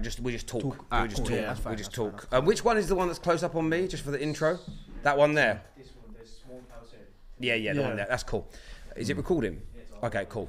Just we just talk. we Ah, just cool. talk. Yeah, that's we just that's talk. Um, which one is the one that's close up on me, just for the intro? That one there. This one, the small house here. Yeah, yeah, the Yeah. one there. That's cool. Is it recording? Okay, cool.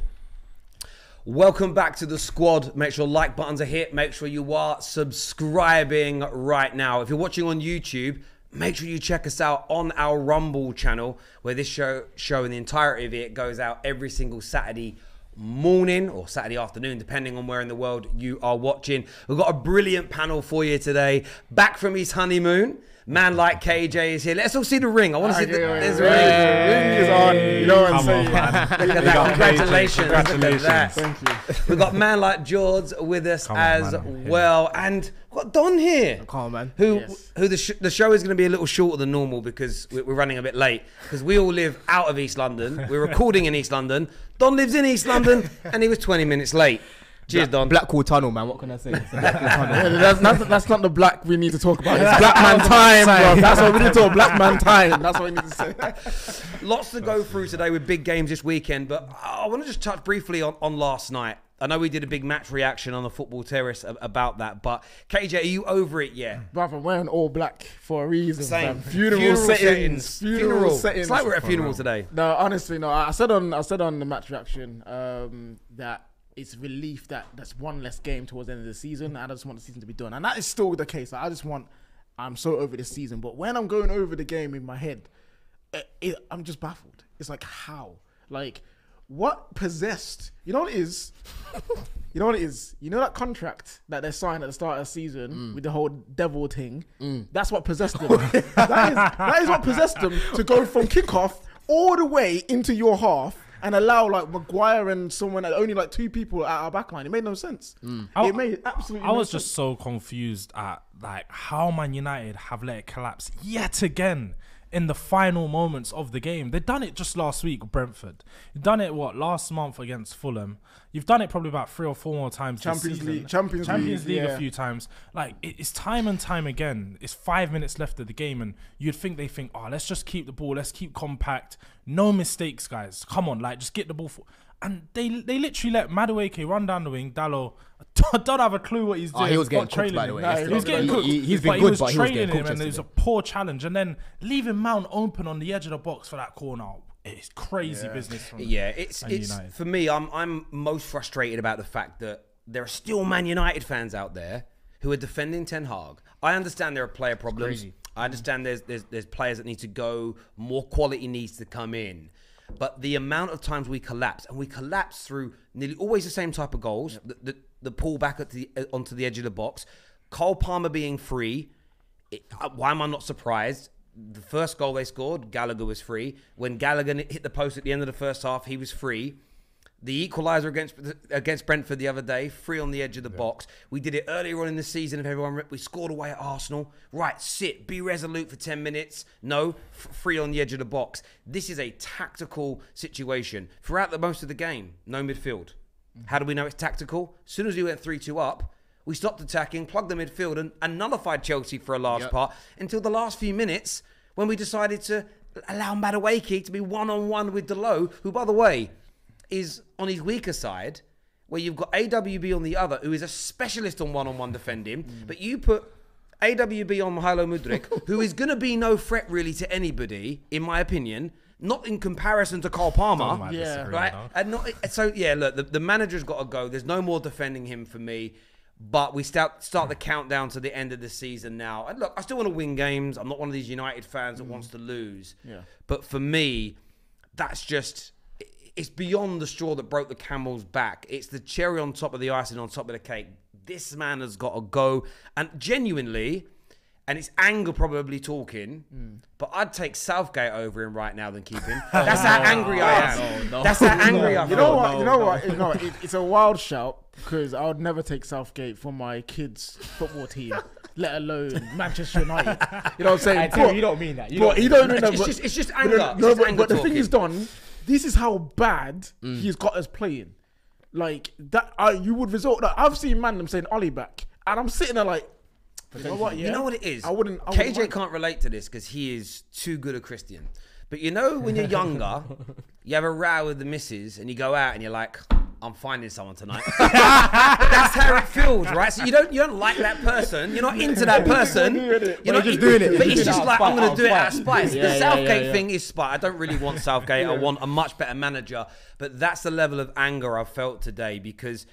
Welcome back to the squad. Make sure like buttons are hit. Make sure you are subscribing right now. If you're watching on YouTube, make sure you check us out on our Rumble channel, where this show show and the entirety of it goes out every single Saturday morning or Saturday afternoon, depending on where in the world you are watching. We've got a brilliant panel for you today. Back from his honeymoon. Man like KJ is here. Let's all see the ring. I want to see the, there's a ring. Ring is on. You know what I'm Come saying? on, man. Look at that. up, Congratulations. Look at Congratulations. that. Thank you. We've got man like George with us Come as man, I'm well. And we've got Don here. Oh, come on, man. Who, Yes. who the, sh- the show is going to be a little shorter than normal because we- we're running a bit late. Because we all live out of East London. We're recording in East London. Don lives in East London and he was 20 minutes late. Cheers, Don. Blackwall Tunnel, man. What can I say? It's a Blackwall Tunnel. Yeah, that's, that's, that's not the black we need to talk about. It's black man time, bro. That's what we need to talk. Black man time. That's what we need to say. Lots to go through today with big games this weekend, but I want to just touch briefly on, on last night. I know we did a big match reaction on the football terrace about that, but KJ, are you over it yet? Brother, I'm wearing all black for a reason. Same. Funeral, Funeral settings. settings. Funeral, Funeral. settings. It's like we're at a funeral today. No, honestly, no. I I said on I said on the match reaction um, that it's relief that that's one less game towards the end of the season. I just want the season to be done, and that is still the case. Like, I just want. I'm so over the season, but when I'm going over the game in my head, it, it, I'm just baffled. It's like how, like, what possessed? You know what it is? You know what it is? You know that contract that they signed at the start of the season mm. with the whole devil thing? Mm. That's what possessed them. that, is, that is what possessed them to go from kickoff all the way into your half and allow like Maguire and someone only like two people at our backline. It made no sense. Hmm. I- It made absolutely. I no was sense. just so confused at like how Man United have let it collapse yet again in the final moments of the game. They've done it just last week Brentford. You've done it what last month against Fulham. You've done it probably about three or four more times. Champions. League- Champions Champions League, League yeah. a few times. Like it's time and time again. It's five minutes left of the game, and you'd think they think, oh, let's just keep the ball. Let's keep compact. No mistakes, guys. Come on, like just get the ball. For- and they they literally let Madueke run down the wing. Dalot, I don't have a clue what he's Oh, doing. he was getting Got cooked, trailing by the way. Nah, yesterday. He was getting He- cooked. he- He's been but good, he was but he was getting him, cooked and it was a poor challenge. And then leaving Mount open on the edge of the box for that corner. It's crazy business. From Yeah, it's Man it's United. for me. I'm I'm most frustrated about the fact that there are still Man United fans out there who are defending Ten Hag. I understand there are player problems. I understand there's there's there's players that need to go. More quality needs to come in. But the amount of times we collapse, and we collapse through nearly always the same type of goals, the, the, the pull back at the, uh, onto the edge of the box, Cole Palmer being free, it, uh, why am I not surprised? The first goal they scored, Gallagher was free. When Gallagher hit the post at the end of the first half, he was free. The equaliser against against Brentford the other day, free on the edge of the box. We did it earlier on in the season. If everyone, we scored away at Arsenal. Right, sit, be resolute for ten minutes. No, f- free on the edge of the box. This is a tactical situation throughout the most of the game. No midfield. Mm-hmm. How do we know it's tactical? As soon as we went three two up, we stopped attacking, plugged the midfield, and, and nullified Chelsea for a large part until the last few minutes when we decided to allow Madueke to be one on one with Dalot, who, by the way, is on his weaker side, where you've got AWB on the other, who is a specialist on one on one defending, mm. but you put AWB on Mykhailo Mudryk, who is going to be no threat really to anybody, in my opinion. Not in comparison to Cole Palmer, Yeah. right? though. And not, so yeah, look, the, the manager's got to go. There's no more defending him for me. But we start start the countdown to the end of the season now. And look, I still want to win games. I'm not one of these United fans that mm. wants to lose. Yeah. But for me, that's just it's beyond the straw that broke the camel's back. It's the cherry on top of the icing on top of the cake. This man has got to go. And genuinely, and it's anger probably talking, hmm. but I'd take Southgate over him right now than keep him. That's how angry I am. That's how angry I am. You feel. know what? you know what? You know, it, it's a wild shout because I would never take Southgate for my kids' football team, let alone Manchester United. You know what I'm saying? I tell you, But- you don't mean that. You but don't he mean don't that. mean that. It's just- it's just anger. the- It's No, just but, anger but the thing talking. is, Don, this is how bad mm. he's got us playing. Like that, I, you would resort. Like, I've seen man them saying Ole back, and I'm sitting there like, you know what? You know what it is? I wouldn't. I wouldn't KJ can't relate to this because he is too good a Christian. But you know, when you're younger, you have a row with the missus and you go out and you're like, I'm finding someone tonight. That's how it feels, right? So you don't you don't like that person. You're not into that person. You're not just in- doing it. But it's just like I'm gonna do it out of spite. spite. The Southgate yeah, yeah. thing is spite. I don't really want Southgate. I want a much better manager. But that's the level of anger I've felt today because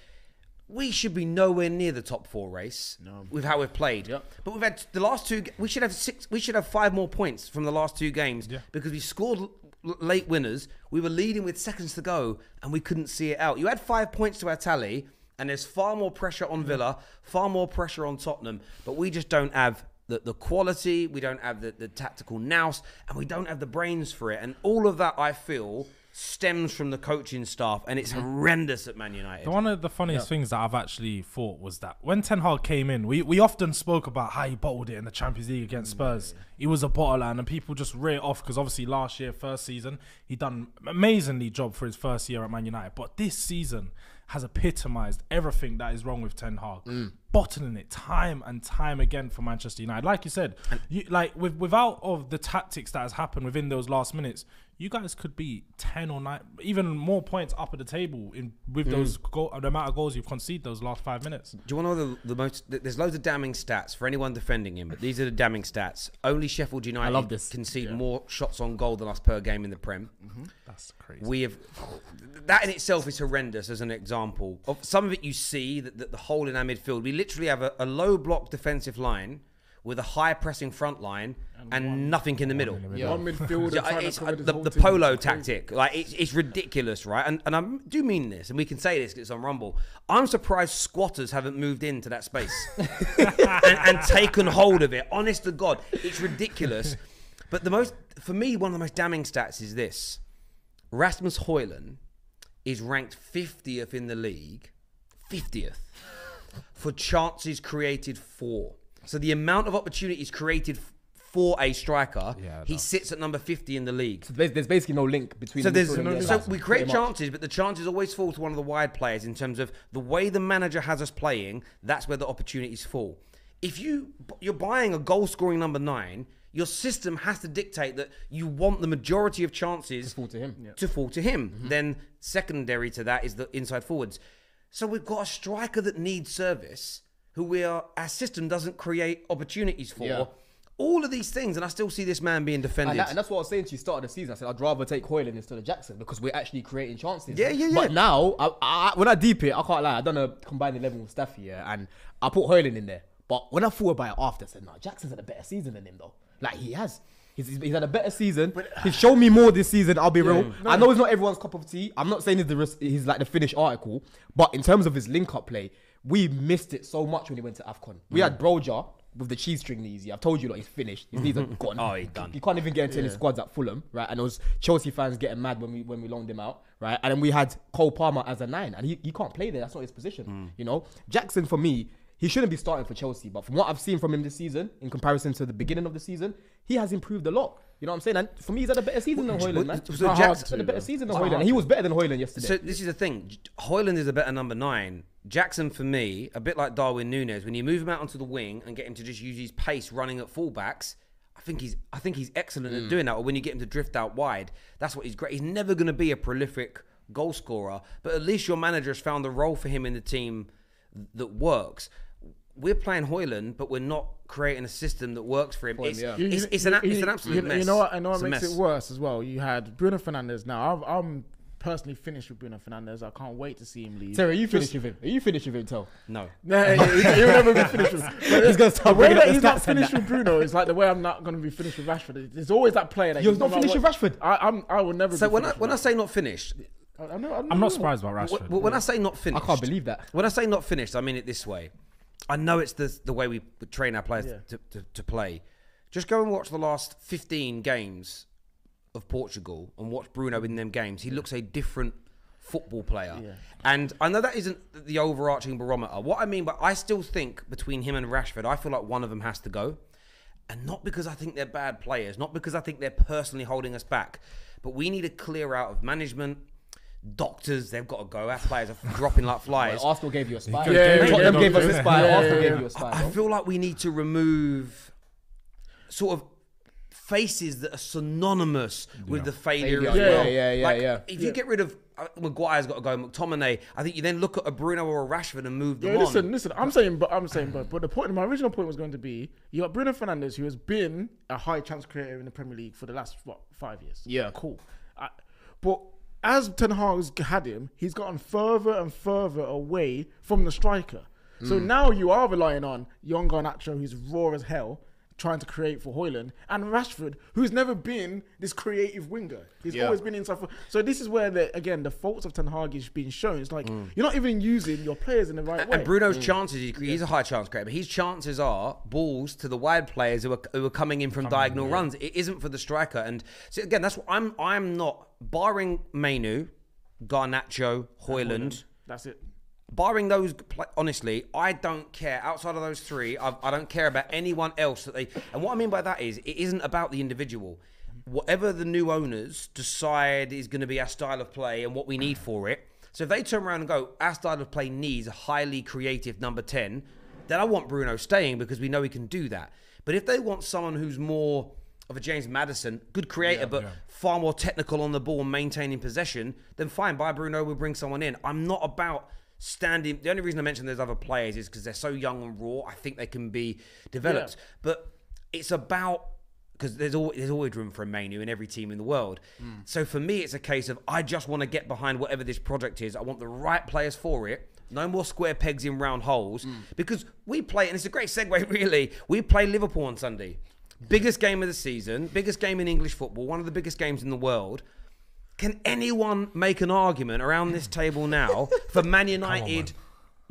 we should be nowhere near the top four race with how we've played. But we've had the last two. We should have six. We should have five more points from the last two games because we scored l- late winners. We were leading with seconds to go and we couldn't see it out. You had five points to our tally, and there's far more pressure on Villa, far more pressure on Tottenham. But we just don't have. The, the quality, we don't have the, the tactical nous, and we don't have the brains for it. And all of that, I feel, stems from the coaching staff, and it's mm-hmm. horrendous at Man United. One of the funniest things that I've actually thought was that when Ten Hag came in, we, we often spoke about how he bottled it in the Champions League against mm. Spurs. He was a bottler, and people just rear it off because obviously last year, first season, he done amazingly job for his first year at Man United. But this season has epitomized everything that is wrong with Ten Hag. Mm. Bottling it time and time again for Manchester United. Like you said, you, like with without of the tactics that has happened within those last minutes, you guys could be ten or nine, even more points up at the table in with Mm. those goal, the amount of goals you've conceded those last five minutes. Do you want to know the, the most? th- There's loads of damning stats for anyone defending him, but these are the damning stats. Only Sheffield United love this. concede more shots on goal than us per game in the Prem. That's crazy. We have that in itself is horrendous as an example of some of it. You see that, that the hole in our midfield. We literally have a, a low block defensive line with a high pressing front line and, nothing in the middle. One midfielder Yeah, trying to it's, uh, the, whole the team. polo tactic, like it's, it's ridiculous, right? And and I do mean this, and we can say this 'cause it's on Rumble. I'm surprised squatters haven't moved into that space and, and taken hold of it. Honest to God, it's ridiculous. But the most, for me, one of the most damning stats is this: Rasmus Højlund is ranked 50th in the league, 50th for chances created for. So the amount of opportunities created for a striker, Yeah, he that's- sits at number 50 in the league. So there's, there's basically no link between. So the there's the so we create chances, but the chances always fall to one of the wide players in terms of the way the manager has us playing. That's where the opportunities fall. If you you're buying a goal scoring number nine, your system has to dictate that you want the majority of chances fall to him. Yeah. to fall to him. Then secondary to that is the inside forwards. So we've got a striker that needs service, who we are our system doesn't create opportunities for. Yeah. All of these things, and I still see this man being defended. And, that, and that's what I was saying to you start of the season. I said I'd rather take Højlund instead of Jackson because we're actually creating chances. Yeah, yeah, yeah. But now, I, I, when I deep it, I can't lie. I done a combined eleven with Staffy, yeah, and I put Højlund in there. But when I thought about it after, I said, "No, Jackson's had a better season than him, though. Like he has." He's, he's had a better season. Uh, he's shown me more this season. I'll be real. I know it's not everyone's cup of tea. I'm not saying he's the he's like the finished article, but in terms of his link up play, we missed it so much when he went to Afcon. We hmm. had Broja with the cheese string knees. Yeah, I've told you, like he's finished. His knees are gone. Oh, he's done. You can't even get into any squads at Fulham, right? And it was Chelsea fans getting mad when we when we loaned him out, right? And then we had Cole Palmer as a nine, and he, he can't play there. That's not his position, hmm. you know. Jackson for me, he shouldn't be starting for Chelsea, but from what I've seen from him this season, in comparison to the beginning of the season, he has improved a lot. You know what I'm saying? And for me, he's had a better season than Højlund, man. so He's had a better season than Højlund, he was better than Højlund yesterday. So this is the thing. Højlund is a better number nine. Jackson, for me, a bit like Darwin Núñez, when you move him out onto the wing and get him to just use his pace running at fullbacks, I think he's I think he's excellent Mm. at doing that. Or when you get him to drift out wide, that's what he's great. He's never going to be a prolific goal scorer, but at least your manager has found a role for him in the team that works. We're playing Højlund, but we're not creating a system that works for him. For him, it's, yeah. You- it's, it's an, it's an absolute you, mess. You know what? I know what makes mess. it worse as well. You had Bruno Fernandes. Now I've, I'm personally finished with Bruno Fernandes. I can't wait to see him leave. Terry, are you Just- finished with him? Are you finished with him, Tell? No. No, he- he- he'll never be finished with. But He's gonna start the way that the he's not finished with Bruno is like the way I'm not going to be finished with Rashford. There's always that player that You're he's not no finished with Rashford? I, I'm, I will never. So be when I when I say not finished, Rashford. I, I know, I I'm know. not surprised about Wh- Rashford. wh- When I say not finished, I can't believe that. When I say not finished, I mean it this way. I know it's the the way we train our players Yeah. to, to, to play. Just go and watch the last 15 games of Portugal and watch Bruno in them games. He looks a different football player. Yeah. And I know that isn't the overarching barometer. What I mean, but I still think between him and Rashford, I feel like one of them has to go. And not because I think they're bad players, not because I think they're personally holding us back, but we need to clear out of management, doctors, they've got to go. Our players are dropping like flies. Well, Arsenal gave you a spy. Yeah, yeah, Tottenham yeah, gave us a spy. yeah, Arsenal yeah, gave you a spy. I bro. feel like we need to remove sort of faces that are synonymous with the failure. Yeah, as yeah, well. yeah, yeah, Like, yeah. If you get rid of uh, Maguire's got to go, McTominay. I think you then look at a Bruno or a Rashford and move them Yeah, on. listen, listen. I'm saying, but I'm saying, but but the point, my original point was going to be, you got Bruno Fernandes, who has been a high chance creator in the Premier League for the last what five years. Yeah. cool. I, but as Ten Hag's had him, he's gotten further and further away from the striker. So Mm. now you are relying on young Garnacho, who's raw as hell, trying to create for Højlund, and Rashford, who's never been this creative winger. He's Yeah. always been inside. For, so this is where the again the faults of Ten Hag is being shown. It's like Mm. you're not even using your players in the right way. And Bruno's chances, he- he's a high chance creator, but his chances are balls to the wide players who are, who are coming in from diagonal runs. It isn't for the striker. And so again, that's what I'm I'm not barring Mainoo, Garnacho, Højlund. That's it. Barring those, honestly, I don't care. Outside of those three, I, I don't care about anyone else that they. And what I mean by that is, it isn't about the individual. Whatever the new owners decide is going to be our style of play and what we need for it. So if they turn around and go, our style of play needs a highly creative number ten, then I want Bruno staying because we know he can do that. But if they want someone who's more of a James Maddison, good creator, but far more technical on the ball and maintaining possession, then fine, buy Bruno, we'll bring someone in. I'm not about standing. The only reason I mention those other players is because they're so young and raw. I think they can be developed. But it's about because there's always there's always room for a Manu in every team in the world. Mm. So for me, it's a case of I just want to get behind whatever this project is. I want the right players for it. No more square pegs in round holes mm. because we play, and it's a great segue. Really, we play Liverpool on Sunday. Biggest game of the season, biggest game in English football, one of the biggest games in the world. Can anyone make an argument around this table now for Man United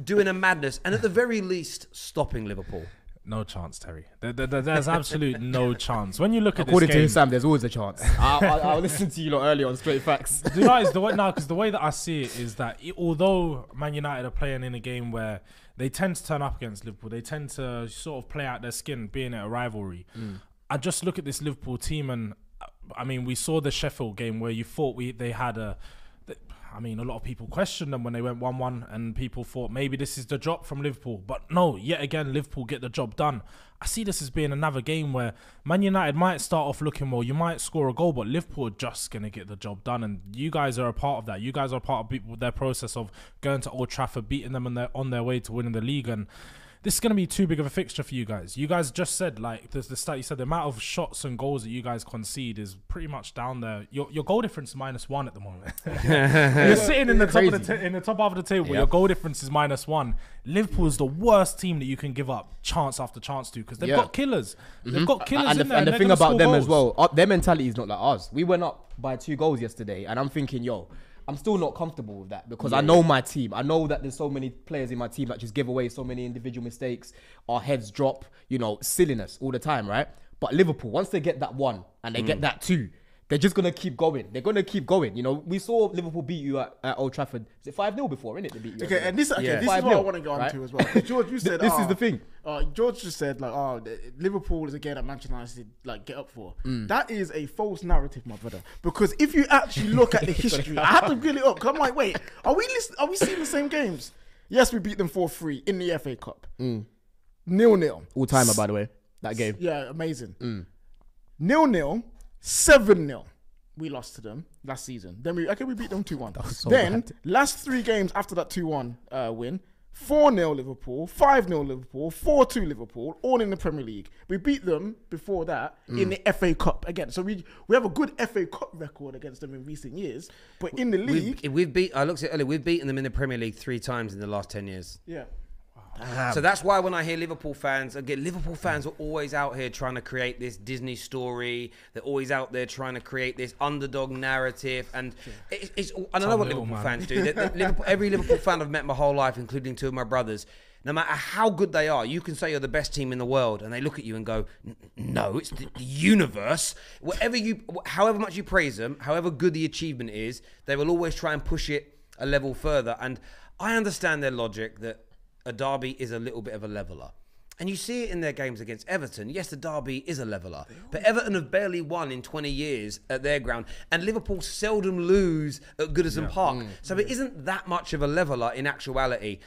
doing a madness and at the very least stopping Liverpool? No chance, Terry. There, there- there- there's absolute no chance. When you look at According this to game, him, Sam, there's always a chance. I'll, I'll, I'll listen to you lot earlier on straight facts. Do you know what is the way now? Because the way that I see it is that it, although Man United are playing in a game where they tend to turn up against Liverpool, they tend to sort of play out their skin, being it a rivalry. Mm. I just look at this Liverpool team, and I mean, we saw the Sheffield game where you thought we they had a. I mean, a lot of people questioned them when they went one-one, and people thought maybe this is the drop from Liverpool. But no, yet again, Liverpool get the job done. I see this as being another game where Man United might start off looking well, you might score a goal, but Liverpool are just gonna get the job done, and you guys are a part of that. You guys are part of their process of going to Old Trafford, beating them on their on their way to winning the league, and this is going to be too big of a fixture for you guys. You guys just said like the, the stat you said the amount of shots and goals that you guys concede is pretty much down there. Your your goal difference is minus one at the moment. You're sitting in the top of the ta- in the top half of the table. Yeah. Your goal difference is minus one. Liverpool is the worst team that you can give up chance after chance to because they've Yeah. got killers. They've got killers and in the, there. and the thing about them as well, uh, their mentality is not like ours. We went up by two goals yesterday, and I'm thinking, yo, I'm still not comfortable with that because I know my team. I know that there's so many players in my team that just give away so many individual mistakes. Our heads drop, you know, silliness all the time, right? But Liverpool, once they get that one and they Mm. get that two, they're just gonna keep going. They're gonna keep going. You know, we saw Liverpool beat you at, at Old Trafford. Is it five 0 before, innit? They beat you. Okay, and this okay, Yeah. this is 5-0, what I want to go on right? to as well. George, you said this is ah, the thing. Uh, George just said like, oh, Liverpool is a game that Manchester United like get up for. Mm. That is a false narrative, my brother. Because if you actually look at the history, I have to build it up. 'cause I'm like, wait, are we listen, are we seeing the same games? Yes, we beat them four three in the FA Cup. Mm. Nil nil. All timer, by the way, that game. Yeah, amazing. Mm. Nil nil, seven nil. We lost to them last season. Then we okay, we beat them two one. so then bad. last three games after that two one uh, win, four 0 Liverpool, five 0 Liverpool, four two Liverpool, all in the Premier League. We beat them before that in Mm. the FA Cup again. So we we have a good FA Cup record against them in recent years, but in the league, We've, we've beat. I looked at it earlier. We've beaten them in the Premier League three times in the last ten years. yeah. So that's why when I hear Liverpool fans, again, Liverpool fans are always out here trying to create this Disney story. They're always out there trying to create this underdog narrative, and it's, it's and I know what Liverpool man. fans do. They- they- Liverpool, every Liverpool fan I've met my whole life, including two of my brothers. No matter how good they are, you can say you're the best team in the world, and they look at you and go, "No, it's the, the universe." Whatever you, however much you praise them, however good the achievement is, they will always try and push it a level further. And I understand their logic that a derby is a little bit of a leveler. And you see it in their games against Everton. Yes, the derby is a leveler, but Everton have barely won in 20 years at their ground, and Liverpool seldom lose at Goodison Park. Mm. So it isn't that much of a leveler in actuality.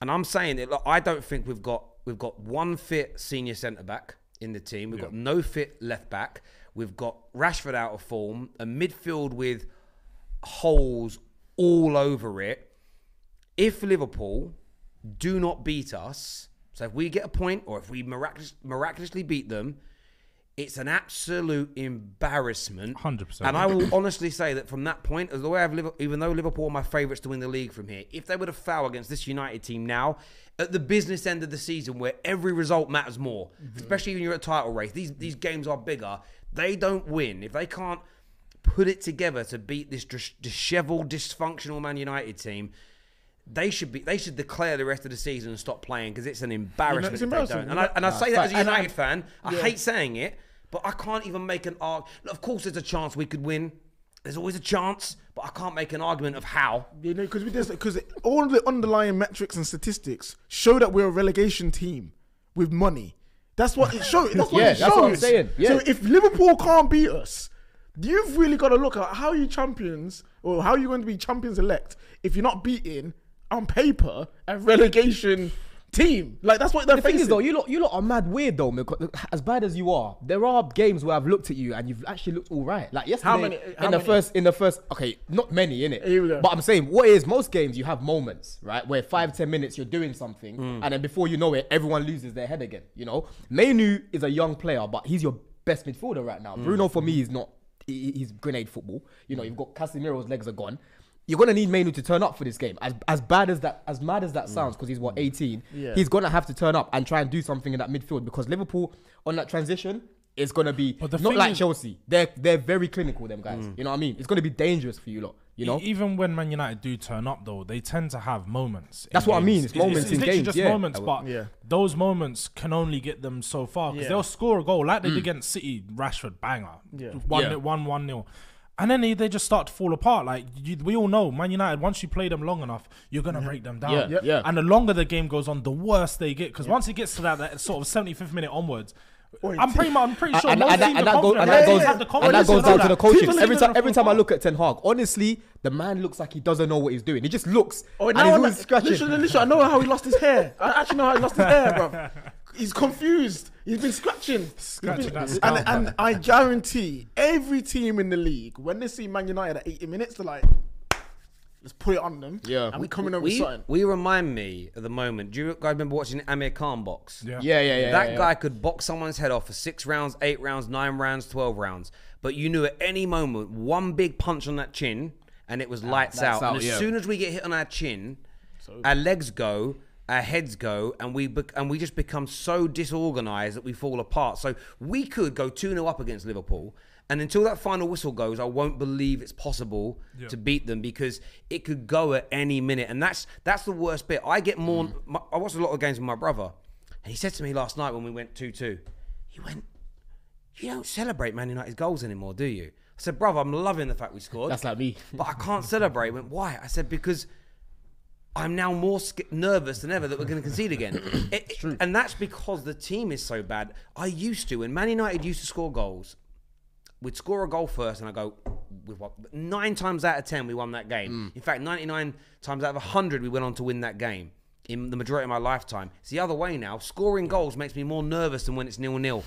And I'm saying that look, I don't think we've got we've got one fit senior centre back in the team. We've got no fit left back. We've got Rashford out of form, a midfield with holes all over it. If Liverpool do not beat us, so if we get a point or if we miraculous, miraculously beat them, it's an absolute embarrassment. 100%. And I will honestly say that from that point, as the way I've Liverpool, even though Liverpool are my favourites to win the league from here, if they were to foul against this United team now, at the business end of the season where every result matters more, mm-hmm. especially when you're at a title race, these these games are bigger. They don't win if they can't put it together to beat this dis- dishevelled, dysfunctional Man United team. They should be. They should declare the rest of the season and stop playing because it's an embarrassment it's if they embarrassing. don't. And I, and I say that as a And I- United fan. I hate saying it, but I can't even make an argument. Of course, there's a chance we could win. There's always a chance, but I can't make an argument of how. You know, because because all the underlying metrics and statistics show that we're a relegation team with money. That's what it shows. That's what Yeah, it shows. that's what I'm saying. Yeah. So if Liverpool can't beat us, you've really got to look at how you champions or how you're going to be champions elect if you're not beating on paper a relegation team. Like that's what they're The thing facing. is though, you lot, you lot are mad weird though. because As bad as you are, there are games where I've looked at you and you've actually looked all right. Like yesterday, many- how in the many? first, in the first, okay, not many in it. Here we go. But I'm saying, what is most games you have moments, right, where five ten minutes you're doing something, Mm. and then before you know it, everyone loses their head again. You know, Mainoo is a young player, but he's your best midfielder right Mm. now. Bruno for me is not. he- He's grenade football. You know, you've got Casemiro's legs are gone. You're gonna need Mainoo to turn up for this game. As as bad as that, as mad as that mm. sounds, because he's what mm. 18. Yeah. He's gonna have to turn up and try and do something in that midfield because Liverpool on that transition is gonna be not like is- Chelsea. They're they're very clinical. Them guys, mm. you know what I mean? It's gonna be dangerous for you lot. You know, even when Man United do turn up, though, they tend to have moments. in That's what I mean, it's moments in literally games, just yeah. moments, but Yeah. those moments can only get them so far because Yeah. they'll score a goal like they did against City. Rashford banger, Yeah. one Yeah. one one nil. And then they, they just start to fall apart. Like you, we all know, Man United. Once you play them long enough, you're gonna break them down. Yeah, Yep. yeah. And the longer the game goes on, the worse they get. Because once it gets to that, that sort of 75th minute onwards, I'm pretty I'm pretty sure and, most and, that, and that goes, and that teams goes, have the and that goes down to the that. coaches. Every time, every time I look at Ten Hag, honestly, the man looks like he doesn't know what he's doing. He just looks Oh, and now he's I always know- scratching. Listen, listen, I know how he lost his hair. I actually know how he lost his hair, bro. He's confused. He's been scratching. He's Scratching been- that and, and I guarantee every team in the league, when they see Man United at 80 minutes, they're like, let's put it on them. Yeah. And we coming over with We, something. we remind me at the moment. Do you guys remember watching Amir Khan box? Yeah. yeah, yeah, yeah. that yeah, guy could box someone's head off for six rounds, eight rounds, nine rounds, twelve rounds. But you knew at any moment, one big punch on that chin, and it was ah, lights, lights out. out, And as yeah. soon as we get hit on our chin, our legs go, our heads go, and we bec- and we just become so disorganized that we fall apart. So we could go two 0 up against Liverpool. And until that final whistle goes, I won't believe it's possible to beat them because it could go at any minute, and that's that's the worst bit. I get more. Mm. My, I watched a lot of games with my brother, and he said to me last night when we went two two, he went, "You don't celebrate Man United's goals anymore, do you?" I said, "Brother, I'm loving the fact we scored, That's like me. but I can't celebrate." He went, "Why?" I said, "Because." I'm now more sca- nervous than ever that we're going to concede again. It- it- and that's because the team is so bad. I used to, when Man United used to score goals, we'd score a goal first, and I go, we won. nine times out of ten, we won that game. Mm. In fact, 99 times out of 100, we went on to win that game in the majority of my lifetime. It's the other way now. Scoring goals makes me more nervous than when it's nil nil.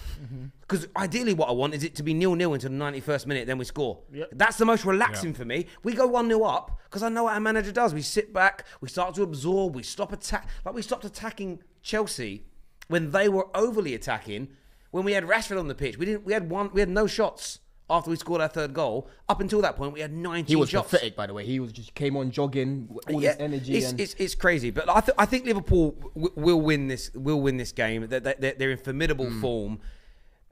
Because ideally, what I want is it to be nil nil until the 91st minute, then we score. Yep. That's the most relaxing for me. We go 1 0 up because I know what our manager does. We sit back, we start to absorb, we stop attack. Like we stopped attacking Chelsea when they were overly attacking. When we had Rashford on the pitch, we didn't. We had one. We had no shots after we scored our third goal. Up until that point, we had 19 He was shots. pathetic, by the way. He was just came on jogging, all Yeah, this energy. It's, and it's, it's crazy, but I, th- I think Liverpool w- will win this. Will win this game. They're, they're, they're in formidable Hmm. form.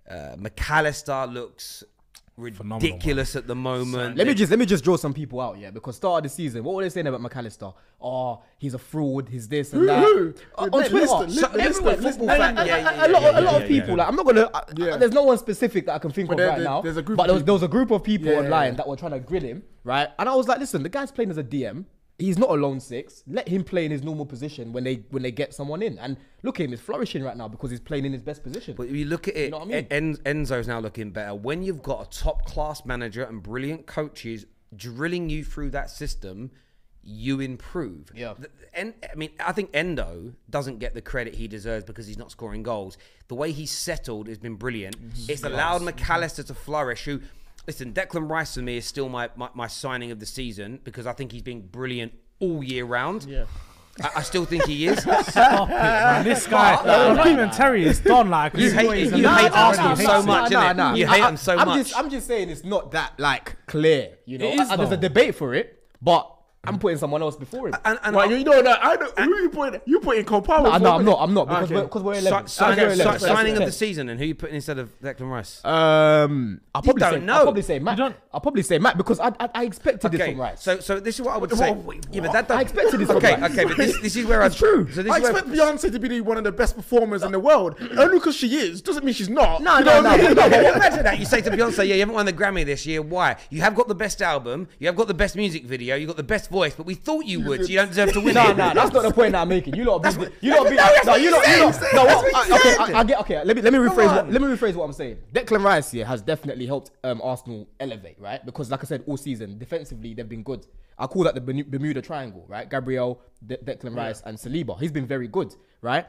Uh, Mac Allister looks Phenomenal, ridiculous at the moment. Let me just let me just draw some people out, yeah. Because start of the season, what were they saying about Mac Allister? Oh, he's a fraud. He's this and that. who? Uh, Listen, on Twitter, listen, so listen, everywhere, listen, football listen. fans, Yeah, yeah, a- lot, a lot of people. yeah. Like I'm not gonna. I- Yeah. There's no one specific that I can think But of there- right there- now. there's a group but of there was, there was a group of people Yeah, yeah, online yeah. that were trying to grill him, right? And I was like, listen, the guy's playing as a DM. He's not a lone six. Let him play in his normal position when they when they get someone in. And look at him, he's flourishing right now because he's playing in his best position. But if you look at it, you know what I mean? En- Enzo's now looking better. When you've got a top class manager and brilliant coaches drilling you through that system, you improve. Yeah. And I mean, I think Endo doesn't get the credit he deserves because he's not scoring goals. The way he's settled has been brilliant. Mm-hmm. It's allowed Mac Allister to flourish. Who, listen, Declan Rice for me is still my, my my signing of the season because I think he's been brilliant all year round. Yeah. I, I still think he is. Stop it, man. This guy, I'm not even Terry. It's done. Like You he's- hate, he's you hate man. Arsenal so much, Nah, innit? nah, You hate I- them so I'm much. Just, I'm just saying it's not that like clear. You know, It is, there's a debate for it, but I'm putting someone else before him. and, and Well, I- you know that I know who you put you put in Cole no, no, I'm not. I'm not because Okay. we're, because we're Si- 11. sign- Okay, we're si- 11. signing of the season, and who you putting instead of Declan Rice? Um, I'll probably don't say, know. I'll probably say Matt. I'll probably say Matt because I I, I expected this Okay, from Rice. so so this is what I would say. yeah, but that I expected this Okay, okay, but this, this is where I true. So this I is where, expect Beyonce to be one of the best performers in the world. Only because she is doesn't mean she's not. No, no, no, what I mean? no, but imagine that. You say to Beyonce, yeah, you haven't won the Grammy this year. Why? You have got the best album, you have got the best music video, you got the best voice, but we thought you would, so you don't deserve to win No, no, that's not the point I'm making. You lot, be, what- you lot, be, No, no, what you lot, you lot. No, what, I, okay. I, I get. Okay, let me let me rephrase. What, let me rephrase what I'm saying. Declan Rice here has definitely helped um, Arsenal elevate, right? Because like I said, all season defensively they've been good. I call that the Bermuda Triangle, right? Gabriel, De- Declan Rice, and Saliba. He's been very good, right?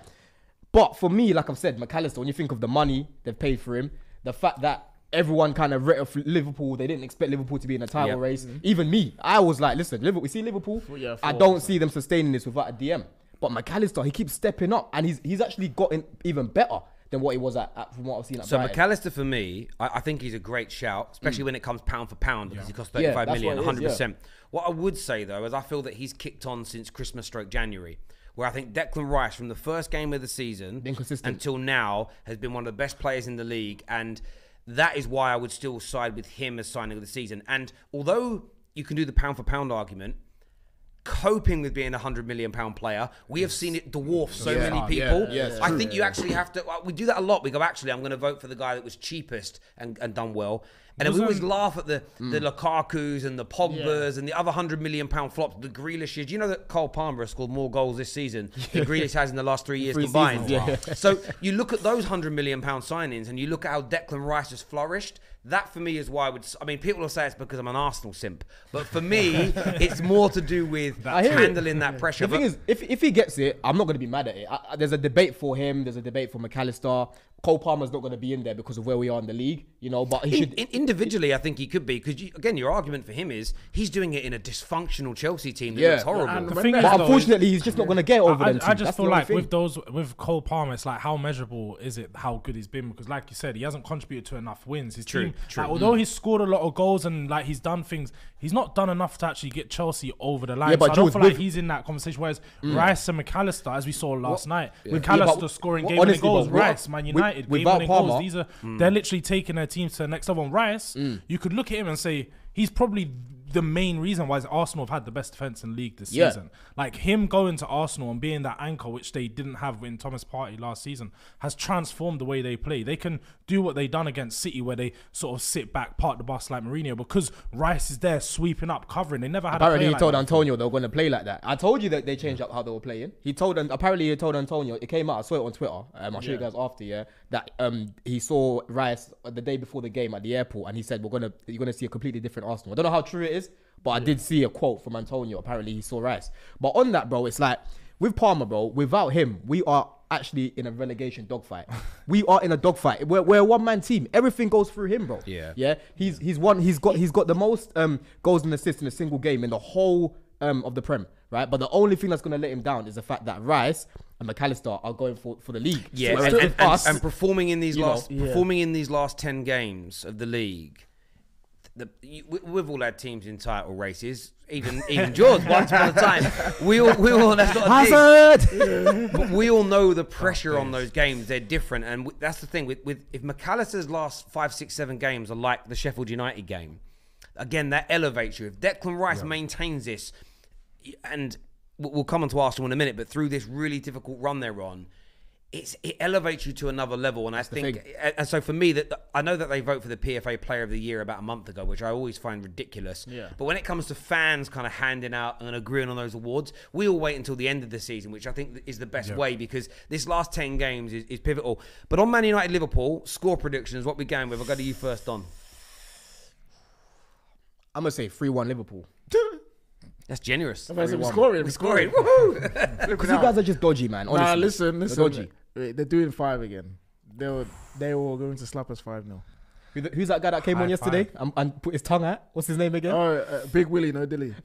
But for me, like I've said, Mac Allister. When you think of the money they've paid for him, the fact that everyone kind of writ off Liverpool, they didn't expect Liverpool to be in a title Yep. race. Even me, I was like, listen, Liverpool. We see Liverpool. yeah, I don't see them sustaining this without a DM. But Mac Allister, he keeps stepping up, and he's he's actually gotten even better than what he was at, at from what I've seen at So Brighton. Mac Allister for me, I, I think he's a great shout, especially when it comes pound for pound because he costs Mm. Yeah, 35 million, what it is, 100%. What I would say though is I feel that he's kicked on since Christmas stroke January. Where I think Declan Rice, from the first game of the season until now, has been one of the best players in the league, and that is why I would still side with him as signing of the season. And although you can do the pound for pound argument, coping with being a hundred million pound player. We have seen it dwarf so Yeah. many Yeah, people. yeah, it's I think you actually have to. Uh, we do that a lot. We go, actually, I'm going to vote for the guy that was cheapest and, and done well. And then we always laugh at the Mm. the Lukaku's and the Pogbas and the other hundred million pound flops, the Grealishes. Do you know that Cole Palmer has scored more goals this season than Grealish has in the last three years Three combined? seasons, yeah. So you look at those hundred million pound signings and you look at how Declan Rice has flourished. That for me is why I would. I mean, people will say it's because I'm an Arsenal simp, but for me, it's more to do with hear it. handling that pressure. The thing is, if, if he gets it, I'm not going to be mad at it. I- there's a debate for him. There's a debate for Mac Allister. Cole Palmer's not going to be in there because of where we are in the league, you know. But he In, should. in- individually, I think he could be because again, your argument for him is he's doing it in a dysfunctional Chelsea team that Yeah. looks horrible. And The thing they- is, but though, unfortunately, he's just not going to get over I, them. I teams. just That's feel like thing. with those with Cole Palmer, it's like how measurable is it how good he's been? Because like you said, he hasn't contributed to enough wins. His True, team, true. like, although he's scored a lot of goals and like he's done things, he's not done enough to actually get Chelsea over the line. Yeah, but so I don't Jules, feel like he's in that conversation. Whereas mm. Rice and Mac Allister, as we saw last night, With- Mac Allister yeah, scoring w- game winning honestly, goals, but Rice, Man with- United, without game Palmer- goals. These are they're literally taking their teams to the next level. And Rice, you could look at him and say he's probably the main reason why Arsenal have had the best defense in the league this Yeah. season. Like him going to Arsenal and being that anchor, which they didn't have in Thomas Partey last season, has transformed the way they play. They can do what they done against City, where they sort of sit back, park the bus like Mourinho, because Rice is there sweeping up, covering. They never had. Apparently, a he player told that. Antonio they were going to play like that. I told you that they changed up how they were playing. He told, them, apparently, he told Antonio. It came out. I saw it on Twitter. Um, I'll show you guys after. Yeah, that um he saw Rice the day before the game at the airport, and he said we're gonna you're gonna see a completely different Arsenal. I don't know how true it is, but I did see a quote from Antonio. Apparently, he saw Rice. But on that, bro, it's like with Palmer, bro. Without him, we are actually in a relegation dogfight. we are in a dogfight. We're, we're a one man team. Everything goes through him, bro. Yeah. Yeah, he's he's one. He's got he's got the most um goals and assists in a single game in the whole um of the Prem, right? But the only thing that's gonna let him down is the fact that Rice and Mac Allister are going for for the league. Yeah, Whereas and, and, and, us- and performing in these you know, last yeah. performing in these last ten games of the league. The, you, we- we've all had teams in title races, even even George once upon a time. We all we all that's not a. Hazard. but we all know the pressure on those games. They're different, and w- that's the thing with, with if Mac Allister's last five, six, seven games are like the Sheffield United game, again that elevates you. If Declan Rice maintains this, y- and we'll come on to Arsenal in a minute, but through this really difficult run they're on. It's, it elevates you to another level, and I think, and so for me, that I know that they vote for the PFA Player of the Year about a month ago, which I always find ridiculous. Yeah. But when it comes to fans kind of handing out and agreeing on those awards, we all wait until the end of the season, which I think is the best way because this last 10 games is, is pivotal. But on Man United Liverpool, score predictions, what we going with? I'll go to you first on. I'm gonna say three one Liverpool. That's generous. We're scoring. We're scoring. Woohoo! Because you guys are just dodgy, man. Honestly. Nah, listen, They're dodgy. They're doing five again. They were they were going to slap us five 0 Who the- Who's that guy that came High on yesterday and, and put his tongue out? What's his name again? Oh, uh, Big Willie, no Dilly.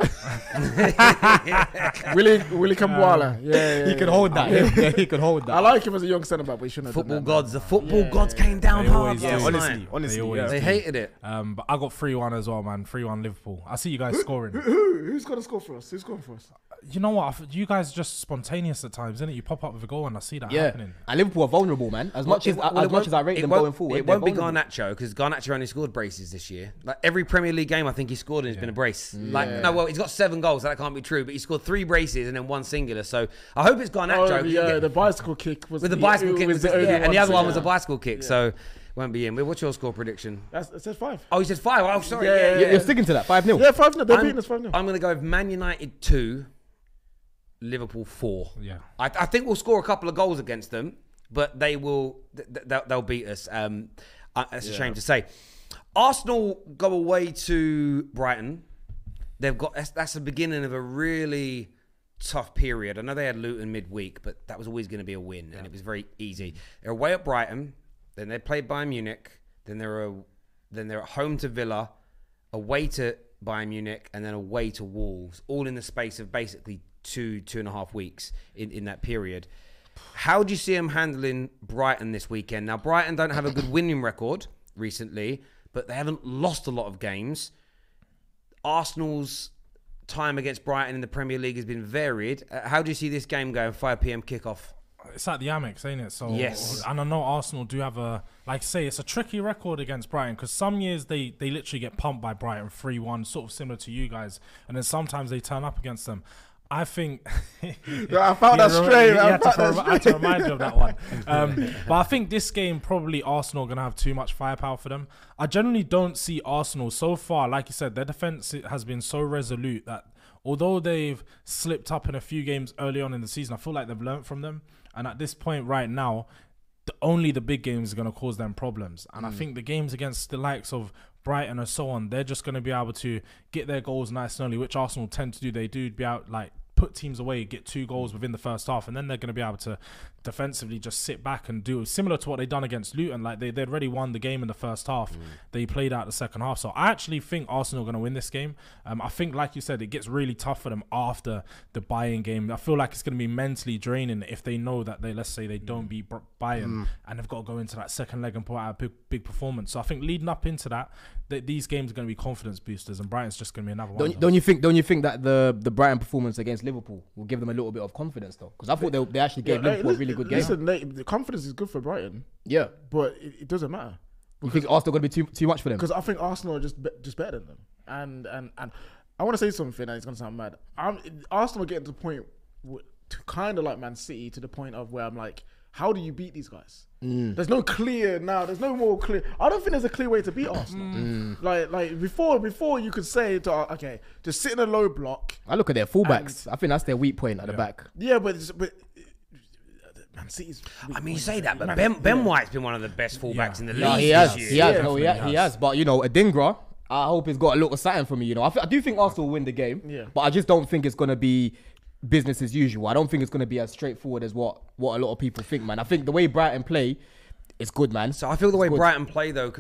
Willie Willie Kambwala. Yeah, yeah, he yeah. could hold that. yeah, he could hold that. I like him as a young centre back, but he shouldn't have football done that, gods, the football Yeah, gods yeah, came down hard Yeah, honestly, honestly, They yeah. They hated it. Um, but I got three one as well, man. Three one Liverpool. I see you guys scoring. man. Who, who's going to score for us? Who's scoring for us? You know what? You guys are just spontaneous at times, isn't it? You pop up with a goal and I see that yeah, happening. and Liverpool are vulnerable, man. As much as Well, it as much as I rate them going forward, it won't be vulnerable. Garnacho because Garnacho only scored braces this year. Like every Premier League game, I think he scored and it's been a brace. Like no, well, he's got seven goals. So that can't be true, but he scored three braces and then one singular. So I hope it's Garnacho. Oh, 'cause the, you uh, the bicycle kick was with the bicycle it kick, was was the only yeah, and the other one was a bicycle kick. So won't be in. What's your score prediction? That's, it says five. Oh, he said five. Oh, sorry. Yeah, Yeah, yeah, yeah. You're, you're sticking to that five 0 Yeah, five 0 They're I'm, beating us five 0 I'm going to go with Man United two, Liverpool four. Yeah. I, I think we'll score a couple of goals against them, but they will th- th- they'll, they'll beat us. Um, uh, that's a shame to say. Arsenal go away to Brighton. They've got that's, that's the beginning of a really tough period. I know they had Luton midweek, but that was always going to be a win, and it was very easy. They're away at Brighton, then they play Bayern Munich, then they're a, then they're at home to Villa, away to Bayern Munich, and then away to Wolves, all in the space of basically two two and a half weeks in, in that period. How do you see them handling Brighton this weekend? Now, Brighton don't have a good winning record recently, but they haven't lost a lot of games. Arsenal's time against Brighton in the Premier League has been varied. Uh, how do you see this game going? 5 p.m. kickoff. It's at the Amex, ain't it? So Yes. and I know Arsenal do have a like say it's a tricky record against Brighton because some years they they literally get pumped by Brighton three one, sort of similar to you guys, and then sometimes they turn up against them. I think I found that straight. I had to found rem- that I had to straight. remind you of that one. Um, but I think this game probably Arsenal are gonna have too much firepower for them. I generally don't see Arsenal so far. Like you said, their defense has been so resolute that although they've slipped up in a few games early on in the season, I feel like they've learned from them. And at this point right now, the, only the big games are going to cause them problems. And I think the games against the likes of Brighton and so on, they're just going to be able to get their goals nice and early, which Arsenal tend to do. They do be out like put teams away, get two goals within the first half, and then they're going to be able to defensively just sit back and do similar to what they done against Luton. Like they they'd already won the game in the first half. Mm. They played out the second half. So I actually think Arsenal are going to win this game. Um, I think, like you said, it gets really tough for them after the Bayern game. I feel like it's going to be mentally draining if they know that they let's say they mm. don't beat Br- Bayern mm. and they've got to go into that second leg and put out a big big performance. So I think leading up into that, that these games are going to be confidence boosters, and Brighton's just going to be another one. Don't, of them. don't you think? Don't you think that the the Brighton performance against Liverpool will give them a little bit of confidence though? Because I thought they, they actually gave Yeah, Liverpool hey, a good game. Listen, they, the confidence is good for Brighton, yeah, but it, it doesn't matter you think Arsenal going to be too too much for them? because I think Arsenal are just be, just better than them. And and and I want to say something, and it's gonna sound mad. I'm, Arsenal are getting to the point, w- to kind of like Man City, to the point of where I'm like, how do you beat these guys? Mm. There's no clear now. There's no more clear. I don't think there's a clear way to beat Arsenal. Mm. Like like before before you could say to okay, just sit in a low block. I look at their fullbacks. I think that's their weak point at the back. Yeah, but it's- but Man City's. I mean, you say that, but Ben, ben White's been one of the best fullbacks in the league. Yeah, he this has. year. He has. Yeah, no, he, ha- he has. has. But you know, Adingra, I hope he's got a little something for me. You know, I, th- I do think Arsenal will win the game. Yeah. But I just don't think it's gonna be business as usual. I don't think it's gonna be as straightforward as what what a lot of people think, man. I think the way Brighton play, it's good, man. So I feel the way good. Brighton play though,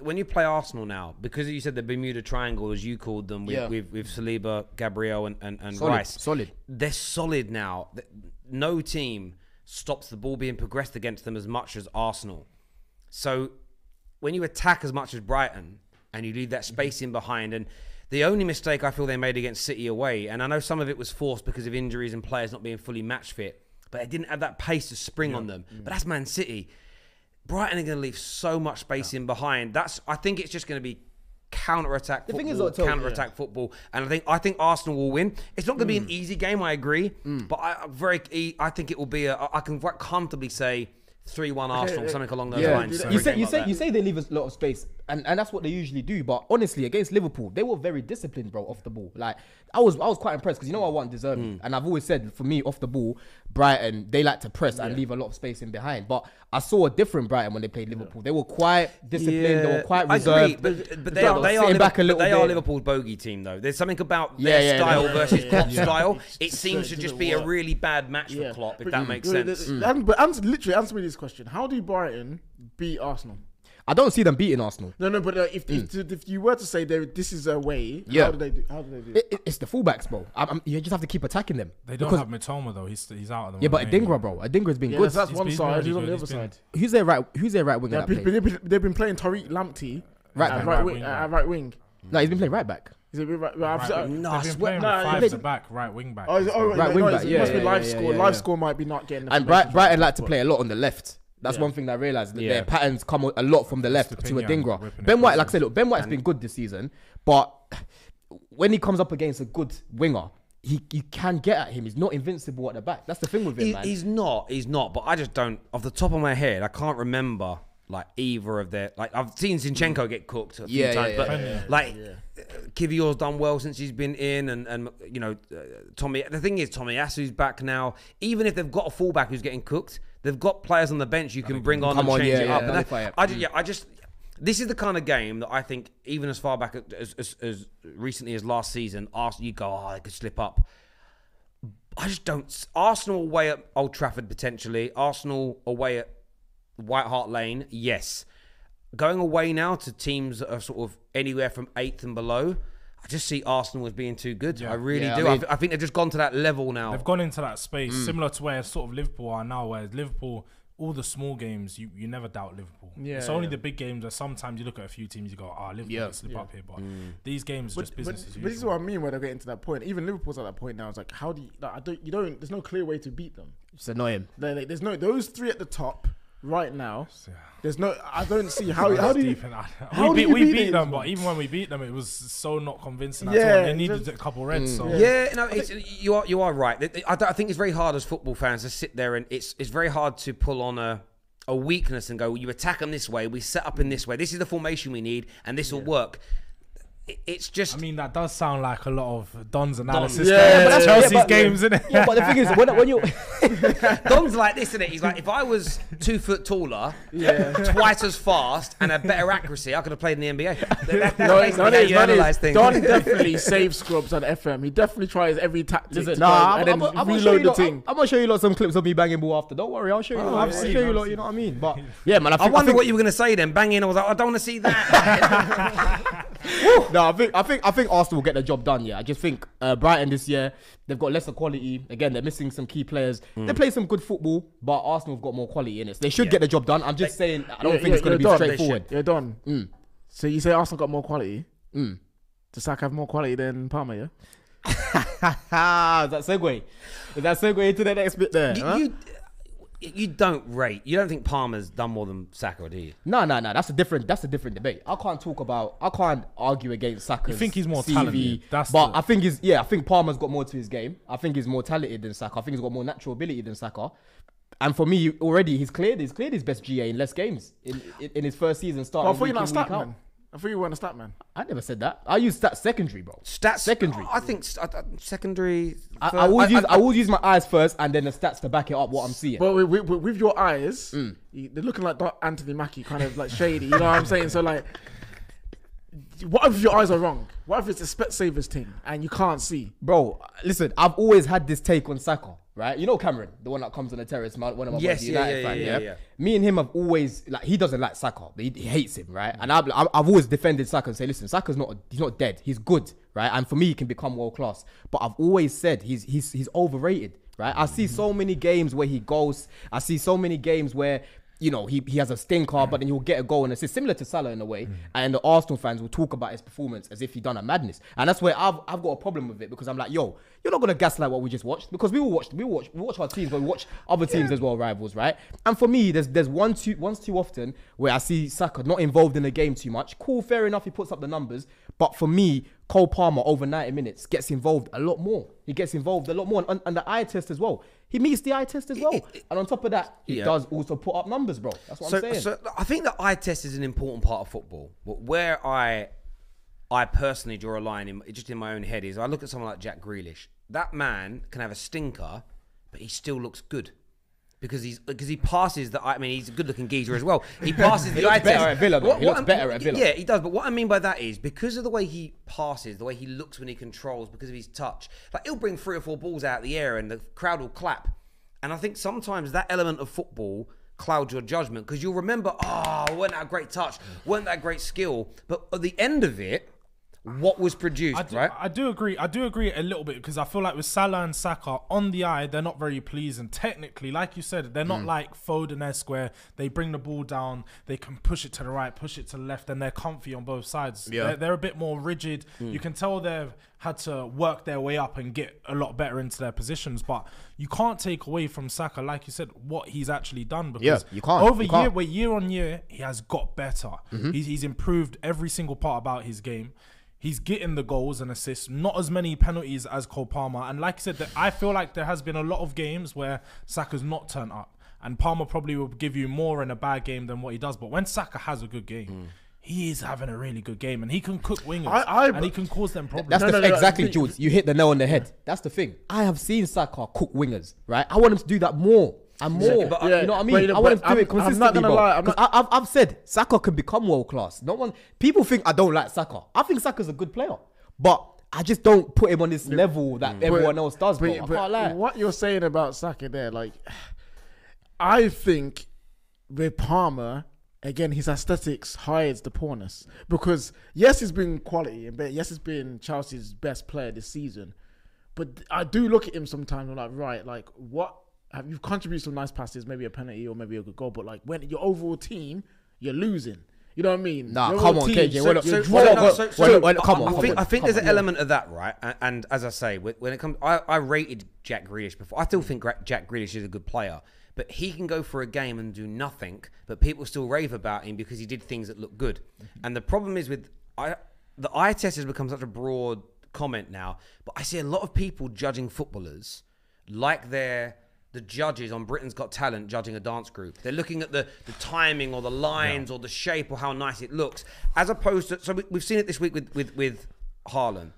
when you play Arsenal now, because you said the Bermuda Triangle, as you called them, with Yeah. with, with Saliba, Gabriel, and and, and Solid, Rice, solid. They're solid now. No team stops the ball being progressed against them as much as Arsenal. So when you attack as much as Brighton and you leave that mm-hmm. space in behind, and the only mistake I feel they made against City away, and I know some of it was forced because of injuries and players not being fully match fit, but they didn't have that pace to spring on them. But mm. that's Man City. Brighton are going to leave so much space in behind. That's I think it's just going to be counter attack The football, thing is, though, counter attack football, and I think I think Arsenal will win. It's not going to be Mm. an easy game, I agree, but I I'm very I think it will be a I can quite comfortably say three one Arsenal, uh, something along those Yeah, lines. You say you like say that. you say they leave a lot of space. And, and that's what they usually do. But honestly, against Liverpool, they were very disciplined, bro, off the ball. Like I was, I was quite impressed because you know I want deserving, mm. and I've always said for me off the ball, Brighton they like to press and leave a lot of space in behind. But I saw a different Brighton when they played Liverpool. They were quite disciplined. They were quite I agree, reserved. but, but they They are they are, back a little but they are bit. Liverpool's bogey team though. There's something about Yeah, their yeah, style they- versus Klopp's Yeah. style. It seems to just be a really bad match for Klopp, if that makes But- sense. but- mm. and- But answer, literally, answer me this question: How do Brighton beat Arsenal? I don't see them beating Arsenal. No, no, but uh, if, if mm. if you were to say there, this is a way, Yeah. how do they do? How do they do? It, it- it's the fullbacks, bro. I'm, I'm- you just have to keep attacking them. They don't Because- have Mitoma though. He's he's out of the yeah, but moment, Adingra, bro. Adingra's been Yeah, good. that's, that's He's one been side. He's Who's on the other been- side? Who's their right? Who's their right winger? Yeah, they've, been, they've been playing Tariq Lamptey Right uh, at right, Right wing. wing, at uh, right. right wing. No, he's been playing right back. Is it right? well, I've- Right, No, I They've swear- playing Nah, with he five played- to back, right wing back. Oh, it, oh, Right no, wing no, back, it yeah, must be yeah, live yeah, score. yeah, Live yeah. score might be not getting. The And Bright, Brighton like to play a lot on the left. That's Yeah. one thing that I realized. That Yeah. Their patterns come a lot from the left to Estupiñán Adingra. Ben White, like I said, look, Ben White's been good this season, but when he comes up against a good winger, he you can get at him. He's not invincible at the back. That's the thing with him, He- man. he's not. He's not. But I just don't. Off the top of my head, I can't remember like either of their. Like I've seen Zinchenko get cooked a few Yeah, yeah, times, yeah, but yeah, like uh, Kivior's done well since he's been in, and and you know uh, Tommy. The thing is, Tomiyasu's back now. Even if they've got a fullback who's getting cooked, they've got players on the bench you can bring on Come and on, change yeah, it yeah, up. And that-. I just, yeah, I just. This is the kind of game that I think, even as far back as, as, as recently as last season, Arsenal, you go, oh, they could slip up. I just don't. Arsenal away at Old Trafford potentially. Arsenal away at White Hart Lane, yes. Going away now to teams that are sort of anywhere from eighth and below, I just see Arsenal as being too good. I really Yeah, do. I, mean- th- I think they've just gone to that level now. They've gone into that space Mm. similar to where sort of Liverpool are now. Whereas Liverpool, all the small games, you, you never doubt Liverpool. Yeah, it's only yeah. the big games that sometimes you look at a few teams, you go, ah, Liverpool Yeah. could slip up here. But Mm. these games, But, just but, business as but this is what I mean when they're getting to that point. Even Liverpool's at that point now. It's like, how do you? Like, I don't. You don't. There's no clear way to beat them. It's annoying. him. Like, like, there's no those three at the top right now. There's no. I don't see how. how do you? Deep in that. how we do beat, you we beat beat them, but even when we beat them, it was so not convincing. At Yeah, all. They needed just- a couple reds. Mm, so Yeah, no, it's, you are you are right. I, I think it's very hard as football fans to sit there and it's it's very hard to pull on a a weakness and go, you attack them this way, we set up in this way. This is the formation we need, and this will work. It- It's just I mean, that does sound like a lot of Don's analysis. Yeah, going but that's- Chelsea's yeah, but- games, isn't it? Yeah, but the thing is, when, when you Don's like this, isn't it? He's like, if I was two foot taller, Yeah. twice as fast, and had better accuracy, I could have played in the NBA. That- that's No, basically no, how you is, analyze is. things. Don definitely saves scrubs on FM. He definitely tries every tactic Listen, to nah, go I'm, and then I'm, I'm gonna show reload you the lot, I'm, thing. I'm gonna show you lot some clips of me banging ball after. Don't worry, I'll show you. Oh, lot. I'll, I've I'll seen, show you lot. You know what I mean? But yeah, man. I, I wonder what you were going to say then. Banging, I was like, oh, I don't want to see that. No, I think I think I think Arsenal will get the job done. Yeah, I just think uh, Brighton this year they've got lesser quality. Again, they're missing some key players. They play some good football, but Arsenal have got more quality in it. So they should Yeah. get the job done. I'm just saying. I don't Yeah, think yeah, it's going to be done. Straightforward. You're done. Mm. So you say Arsenal got more quality? Mm. Does Saka have more quality than Palmer? Yeah. Is that segue? Is that segue into the next bit there? you, huh? you, you don't rate. You don't think Palmer's done more than Saka, do you? No, no, no. That's a different. That's a different debate. I can't talk about. I can't argue against Saka. You think he's more CV, talented? That's but the- I think he's. Yeah, I think Palmer's got more to his game. I think he's more talented than Saka. I think he's got more natural ability than Saka. And for me, already he's cleared. He's cleared his best GA in less games in in, in his first season. Starting I thought week you're not a in, stat week out. man. I thought you weren't a stat man. I never said that. I use stats secondary, bro. Stats Secondary. I think st- I- I- secondary. I, fir- I always use I- I, always use my eyes first, and then the stats to back it up what I'm seeing. But with, with, with your eyes, Mm. you- they're looking like Doc Anthony Mackie, kind of like shady. You know what I'm saying? So like, what if your eyes are wrong? What if it's a Specsavers team and you can't see? Bro, listen, I've always had this take on Saka, right? You know Cameron, the one that comes on the terrace, one of my Yes, yeah, United yeah, fan, yeah, yeah. Me and him have always like he doesn't like Saka, he, he hates him, right? And I've, I've I've always defended Saka and say, listen, Saka's not he's not dead, he's good, right? And for me, he can become world class. But I've always said he's he's he's overrated, right? I see so many games where he goes, I see so many games where you know, he, he has a stinker, but then he'll get a goal and assist, similar to Salah in a way. And the Arsenal fans will talk about his performance as if he done a madness. And that's where I've, I've got a problem with it because I'm like, yo, you're not gonna gaslight what we just watched because we all watched, we watch, we watch our teams, but we watch other teams as well, rivals, right? And for me, there's there's one too once too often where I see Saka not involved in the game too much. Cool, fair enough, he puts up the numbers, but for me, Cole Palmer over 90 minutes gets involved a lot more. He gets involved a lot more, and, and the eye test as well. He meets the eye test as well. it- it- and on top of that, he Yeah. does also put up numbers, bro. That's what so, I'm saying. so I think the eye test is an important part of football. But where I, I personally draw a line in just in my own head is I look at someone like Jack Grealish. That man can have a stinker, but he still looks good. Because he's because he passes the I mean he's a good looking geezer as well. He passes the looks eye better test. at Villa, though. He looks I'm- better at Villa. Yeah, he does. But what I mean by that is because of the way he passes, the way he looks when he controls, because of his touch. Like he'll bring three or four balls out of the air and the crowd will clap. And I think sometimes that element of football clouds your judgment because you'll remember, oh, weren't that a great touch? Weren't that great skill? But at the end of it, what was produced, I do, right? I do agree. I do agree a little bit because I feel like with Salah and Saka on the eye, they're not very pleasing. Technically, like you said, they're Mm. not like Foden where they bring the ball down, they can push it to the right, push it to the left, and they're comfy on both sides. Yeah. They're, they're a bit more rigid. Mm. You can tell they've had to work their way up and get a lot better into their positions. But you can't take away from Saka, like you said, what he's actually done because Yeah, you can't. over You year, can't. Mm-hmm. where year on year, he has got better. He's, he's improved every single part about his game. He's getting the goals and assists, not as many penalties as Cole Palmer. And like I said, that I feel like there has been a lot of games where Saka's not turned up. And Palmer probably will give you more in a bad game than what he does. But when Saka has a good game, hmm. he is having a really good game. And he can cook wingers. I- I- and he can cause them problems. That's No, the no, no, exactly, the- Jules. You hit the nail on the head. That's the thing. I have seen Saka cook wingers, right? I want him to do that more and more. but- uh, you know what I mean? but, I want to do I'm- it I'm not gonna bro. lie, I'm 'Cause I, have I've said Saka can become world class. No one. People think I don't like Saka. I think Saka's a good player, but I just don't put him on this level that mm. everyone But- else does, bro. but- I but can't lie. What you're saying about Saka there, like, I think with Palmer, again, his aesthetics hides the poorness. Because, yes, he's been quality, and yes, he's been Chelsea's best player this season. But I do look at him sometimes, I'm like, right, like, what? Have you contributed some nice passes, maybe a penalty or maybe a good goal, but like when your overall team, you're losing. You know what I mean? Nah, Your come on, team- KJ, so- we're not- so- we're so- not- no, we're- so- we're so- not- we're not- come on, I think, I think there's on. an element of that, right? And, and as I say, when when it comes, I, I rated Jack Grealish before. I still think Jack Grealish is a good player, but he can go for a game and do nothing, but people still rave about him because he did things that look good. And the problem is with I, the eye test has become such a broad comment now, but I see a lot of people judging footballers like they're the judges on Britain's Got Talent judging a dance group. They're looking at the, the timing or the lines or the shape or how nice it looks, as opposed to. So we, we've seen it this week with with with Haaland.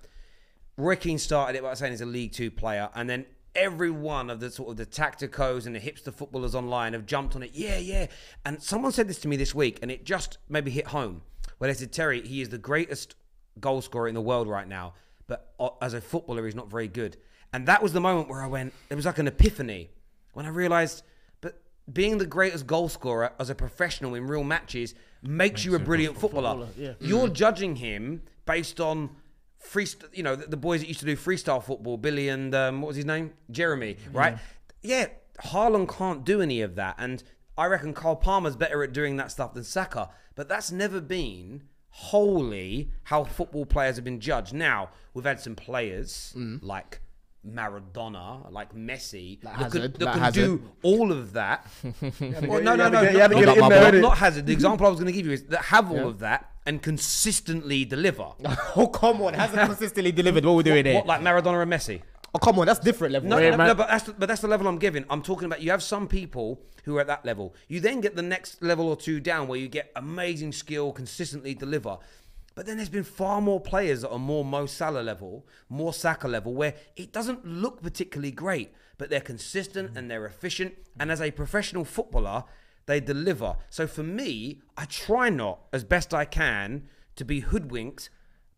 Roy Keane started it by saying he's a League Two player, and then every one of the sort of the tacticos and the hipster footballers online have jumped on it. Yeah, yeah. And someone said this to me this week, and it just maybe hit home. Where they said, Terry, he is the greatest goal scorer in the world right now, but uh, as a footballer, he's not very good. And that was the moment where I went, it was like an epiphany when I realised, but being the greatest goal scorer as a professional in real matches makes you a brilliant footballer. yeah. Mm-hmm. You're judging him based on free, you know, the, the boys that used to do freestyle football, Billy and um, what was his name, Jeremy, mm-hmm. right? Yeah, Haaland can't do any of that, and I reckon Cole Palmer's better at doing that stuff than Saka. But that's never been wholly how football players have been judged. Now we've had some players mm. like. Maradona, like Messi, Like that Hazard, could, that like can Hazard. do all of that. well, get- no, you no, had to no, get- you not, get it in not- not- not Hazard. The example I was going to give you is that have all of that and consistently deliver. oh come on, hasn't consistently delivered what we're doing here. What, like Maradona and Messi? oh come on, that's different level. No, Wait, no, man. no, but that's the, but that's the level I'm giving. I'm talking about you have some people who are at that level. You then get the next level or two down where you get amazing skill, consistently deliver. But then there's been far more players that are more Mo Salah level, more Saka level, where it doesn't look particularly great, but they're consistent and they're efficient. And as a professional footballer, they deliver. So for me, I try not, as best I can, to be hoodwinked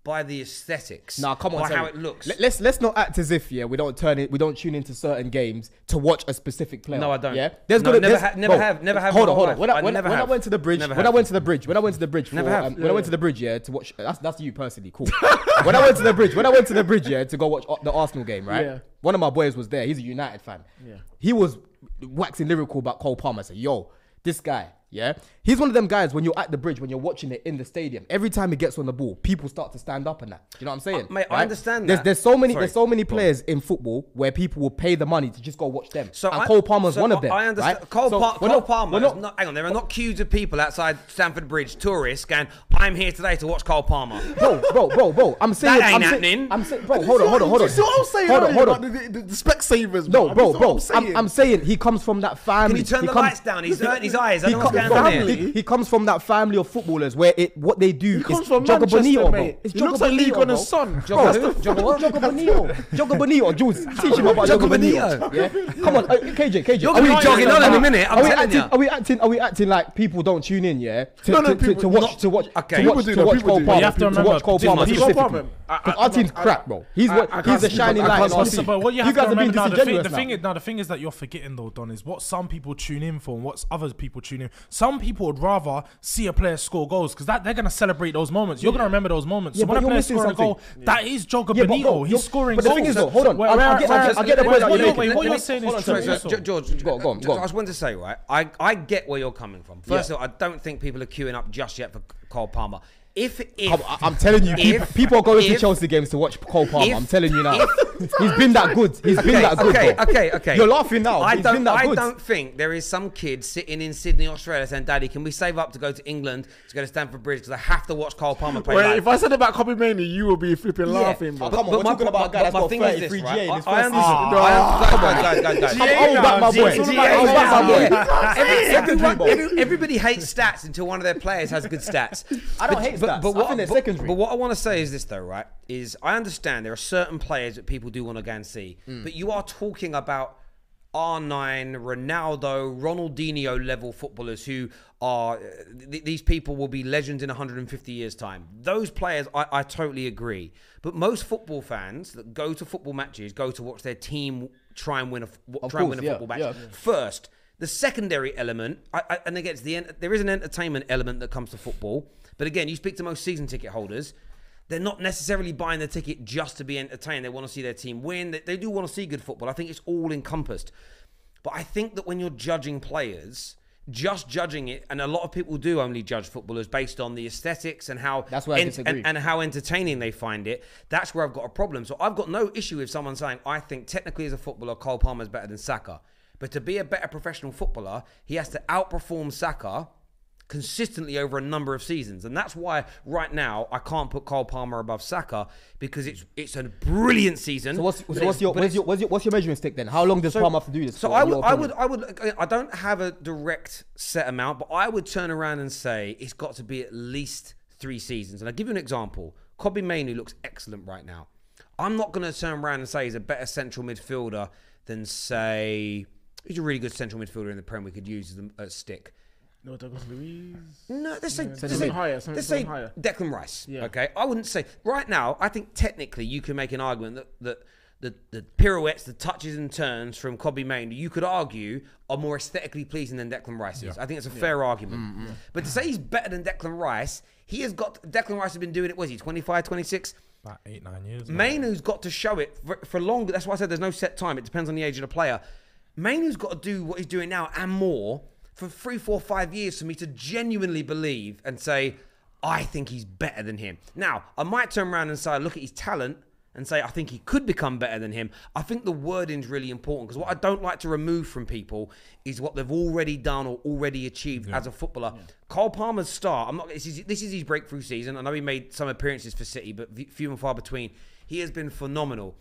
by the aesthetics. Nah, come on, by how it looks. Let- Let's let's not act as if yeah we don't turn it we don't tune into certain games to watch a specific player. No, I don't. Yeah, there's No, gonna never there's- ha- never bro, have- never have Hold on, hold on. When I, I when, never when I went to the bridge, Never when I went to the bridge, when I went to the bridge, for, Never have. um, when I went to the bridge, yeah, to watch. That's that's you personally, cool. when I went to the bridge, when I went to the bridge, yeah, to go watch uh, the Arsenal game, right? Yeah. One of my boys was there. He's a United fan. Yeah. He was waxing lyrical about Cole Palmer. I said, "Yo, this guy." Yeah, he's one of them guys. When you're at the bridge, when you're watching it in the stadium, every time he gets on the ball, people start to stand up and that. You know what I'm saying? Uh, mate, I understand There's, that. there's so many, Sorry. there's so many players in football where people will pay the money to just go watch them. So and I- Cole Palmer's so one of them. I understand. Right? Cole, So Pa- Cole not- Palmer. not- not, hang on, there are not queues of people outside Stamford Bridge, tourists, and "I I'm here today to watch Cole Palmer. bro, bro, bro, bro. I'm saying, that ain't I'm happening. saying, I'm saying, bro, hold on, hold on, hold on. See what I'm saying? Hold on, hold on. The, the, the Specsavers. No, bro, This is bro. I'm, saying. I'm saying he comes from that family. Can you turn he the comes- lights down? He's hurting his eyes. I don't know com- what's going on family. he, he comes from that family of footballers where it what they do He is from Manchester, Bonito, bro. mate. It's He Joga looks like Bonito, League on bro. his son. Bro, Joga who? Joga Bonito. Jules, teach him about Joga Bonito. Yeah? Come on, uh, KJ, KJ. You're gonna we- be jogging on in a minute, I'm Are we telling acting? Are we acting? Are we acting like people don't tune in? Yeah. To, No, no, to, to, people- to watch to watch okay. to watch to watch Cole. Palmer. You have to To remember, watch Cole Palmer he's got specifically. problem. I- I- Because our team's crap, bro. He's I- what I he's the shining light in our team. But what you have to are remember now, the thing, disingenuous the now. thing is now the thing is that you're forgetting though, Don, is what some people tune in for and what other people tune in. Some people would rather see a player score goals because that they're gonna celebrate those moments. You're gonna remember those moments. Yeah, so when but a you're player's a goal, something. that is Joga Yeah, Benito. bro, He's you're- scoring but the goals. thing is though, hold on. Where- I- I where- get- I where- get- I get the point that what you're you're- making. What you're saying hold on, is true. George, Go on, go on, go on. I just wanted to say, right? I, I get where you're coming from. First of all, I don't think people are queuing up just yet for Cole Palmer. If, if Come on, I- I'm telling you, If- people, people are going to Chelsea games to watch Cole Palmer. if- I'm telling you now. if- He's been that good. He's been okay, that good. okay, bro. okay, okay. You're laughing now. I He's don't. I good. don't think there is some kid sitting in Sydney, Australia, saying, "Daddy, can we save up to go to England to go to Stamford Bridge because I have to watch Cole Palmer play Wait, live." if I said about Kobe Mainoo, you will be flipping Yeah. laughing, bro. Oh, come on, we're talking about a guy that's got thing is 33 this, GA in right? his I, I first understand. season. Ah. I am- Come on, guys, guys, guys. I'm back, my boy. G- I'm back, my boy. Yeah. Every- Secondary, everyone- bro. every- Everybody hates stats until one of their players has good stats. I don't hate stats. I think they're secondary. But what I want to say is this, though, right? Is I understand there are certain players that people do want to go and see, Mm. but you are talking about R9, Ronaldo, Ronaldinho level footballers who are th- these people will be legends in 150 years' time. Those players, I, I totally agree. But most football fans that go to football matches go to watch their team try and win a try and win a yeah, football match yeah. first. The secondary element, I, I, and again, it's the there is an entertainment element that comes to football. But again, you speak to most season ticket holders, they're not necessarily buying the ticket just to be entertained. They want to see their team win. They, they do want to see good football. I think it's all encompassed. But I think that when you're judging players, just judging it, and a lot of people do only judge footballers based on the aesthetics and how That's where I disagree. and, and how entertaining they find it. That's where I've got a problem. So I've got no issue with someone saying I think technically as a footballer, Cole Palmer is better than Saka. But to be a better professional footballer, he has to outperform Saka consistently over a number of seasons. And that's why right now I can't put Cole Palmer above Saka because it's it's a brilliant season. So what's, so what's your what's your, what's your what's your measuring stick then? How long does Palmer have to do this? so I would, I would. I would, I don't have a direct set amount, but I would turn around and say it's got to be at least three seasons. And I'll give you an example. Kobe Mainoo looks excellent right now. I'm not going to turn around and say he's a better central midfielder than say he's a really good central midfielder in the Prem we could use as a stick. No, Douglas Luiz. No, let's say, let's something say, higher, something- let's say higher. Declan Rice. Yeah. Okay, I wouldn't say right now. I think technically you can make an argument that that the, the pirouettes, the touches and turns from Kobe Mainoo, you could argue are more aesthetically pleasing than Declan Rice's. I think it's a fair argument. Mm, But to say he's better than Declan Rice, he has got Declan Rice has been doing it. Was he 25, 26? About eight, nine years. now. Mainoo's got to show it for, for longer. That's why I said there's no set time. It depends on the age of the player. Mainoo's got to do what he's doing now and more for three, four, five years for me to genuinely believe and say, I think he's better than him. Now, I might turn around and say, I look at his talent and say, I think he could become better than him. I think the wording's really important because what I don't like to remove from people is what they've already done or already achieved as a footballer. Cole Palmer's start, I'm not. This is, this is his breakthrough season. I know he made some appearances for City, but few and far between. He has been phenomenal.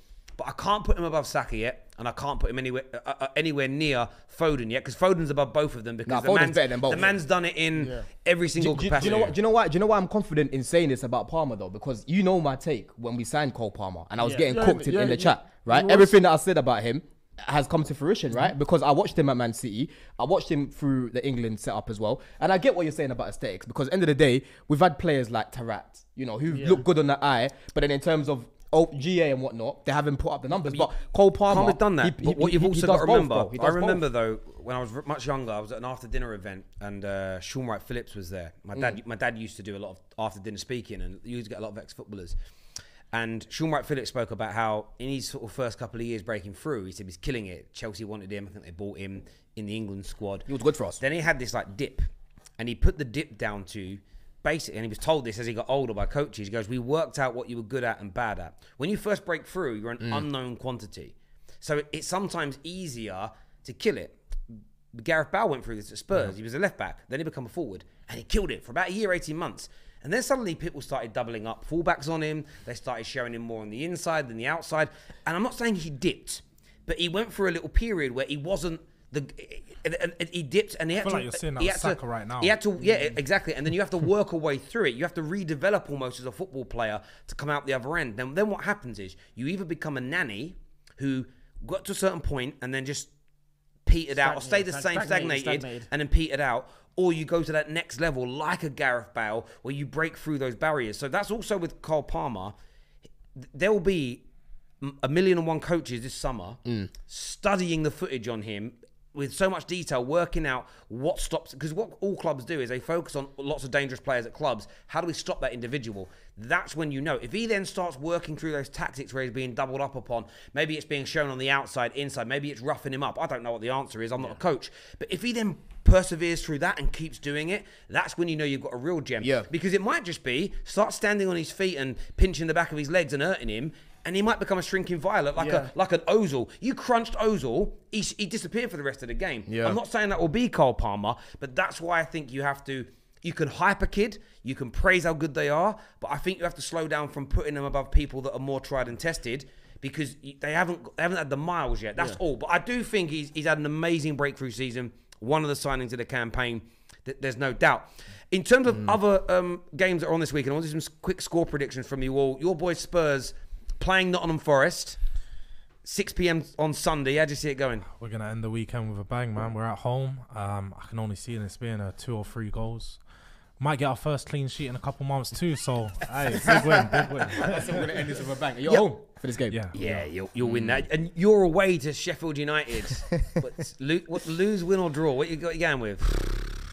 But I can't put him above Saka yet, and I can't put him anywhere uh, uh, anywhere near Foden yet, because Foden's above both of them. Because Nah, the Foden's man's, better than both. The man's done it in every single do, do- do you know what? Do you know why? Do you know why I'm confident in saying this about Palmer though? Because you know my take when we signed Cole Palmer, and I was Yeah. getting Yeah, cooked in, yeah, in the yeah. chat. Right, everything that I said about him has come to fruition, Mm-hmm. right? Because I watched him at Man City, I watched him through the England setup as well, and I get what you're saying about aesthetics. Because end of the day, we've had players like Tarat, you know, who look good on the eye, but then in terms of oh, GA and whatnot, they haven't put up the numbers. But Cole Palmer, Palmer's done that. he- but he- what you've also got to remember. He I does both. remember though when I was much younger, I was at an after dinner event and uh, Shaun Wright Phillips was there. My dad, Mm. my dad used to do a lot of after dinner speaking, and you used to get a lot of ex footballers. And Shaun Wright Phillips spoke about how in his sort of first couple of years breaking through, he said he's killing it. Chelsea wanted him. I think they bought him in the England squad. He was good for us. Then he had this like dip, and he put the dip down to basically, and he was told this as he got older by coaches. He goes, "We worked out what you were good at and bad at. When you first break through, you're an Mm. unknown quantity, so it- it's sometimes easier to kill it." Gareth Bale went through this at Spurs. He was a left back, then he became a forward, and he killed it for about a year, eighteen months. And then suddenly people started doubling up fullbacks on him. They started showing him more on the inside than the outside. And I'm not saying he dipped, but he went through a little period where he wasn't the. and- and- and He dipped, and he had I feel to. like you're seeing that he had Saka to, right now. He had to, yeah, mm. exactly. And then you have to work a way through it. You have to redevelop almost as a football player to come out the other end. Then, then what happens is you either become a nanny who got to a certain point and then just petered out or stayed the same, Stagnated, stagnated, stagnated. and then petered out, or you go to that next level like a Gareth Bale where you break through those barriers. So that's also with Cole Palmer. There will be a million and one coaches this summer mm. studying the footage on him with so much detail, working out what stops. Because what all clubs do is they focus on lots of dangerous players at clubs. How do we stop that individual? That's when you know. If he then starts working through those tactics where he's being doubled up upon, maybe it's being shown on the outside, inside, maybe it's roughing him up. I don't know what the answer is. I'm not a coach. But if he then perseveres through that and keeps doing it, that's when you know you've got a real gem. Yeah. Because it might just be start standing on his feet and pinching the back of his legs and hurting him, and he might become a shrinking violet, like Yeah. a like an Ozil. You crunched Ozil, he, he disappeared for the rest of the game. Yeah. I'm not saying that will be Cole Palmer, but that's why I think you have to. You can hype a kid, you can praise how good they are, but I think you have to slow down from putting them above people that are more tried and tested because they haven't they haven't had the miles yet. That's all. But I do think he's he's had an amazing breakthrough season. One of the signings of the campaign. Th- There's no doubt. In terms of other um, games that are on this weekend, I want to do some quick score predictions from you all. Your boys Spurs playing Nottingham Forest. 6 p.m. on Sunday. How do you see it going? We're gonna end the weekend with a bang, man. We're at home. Um, I can only see this being a two or three goals. Might get our first clean sheet in a couple months too. So, hey, big win, big win. That's we're gonna end this with a bang. You're home for this game. Yeah, Yeah, you'll, you'll win that. And you're away to Sheffield United. but lo- what, lose, win, or draw? What you got you going with?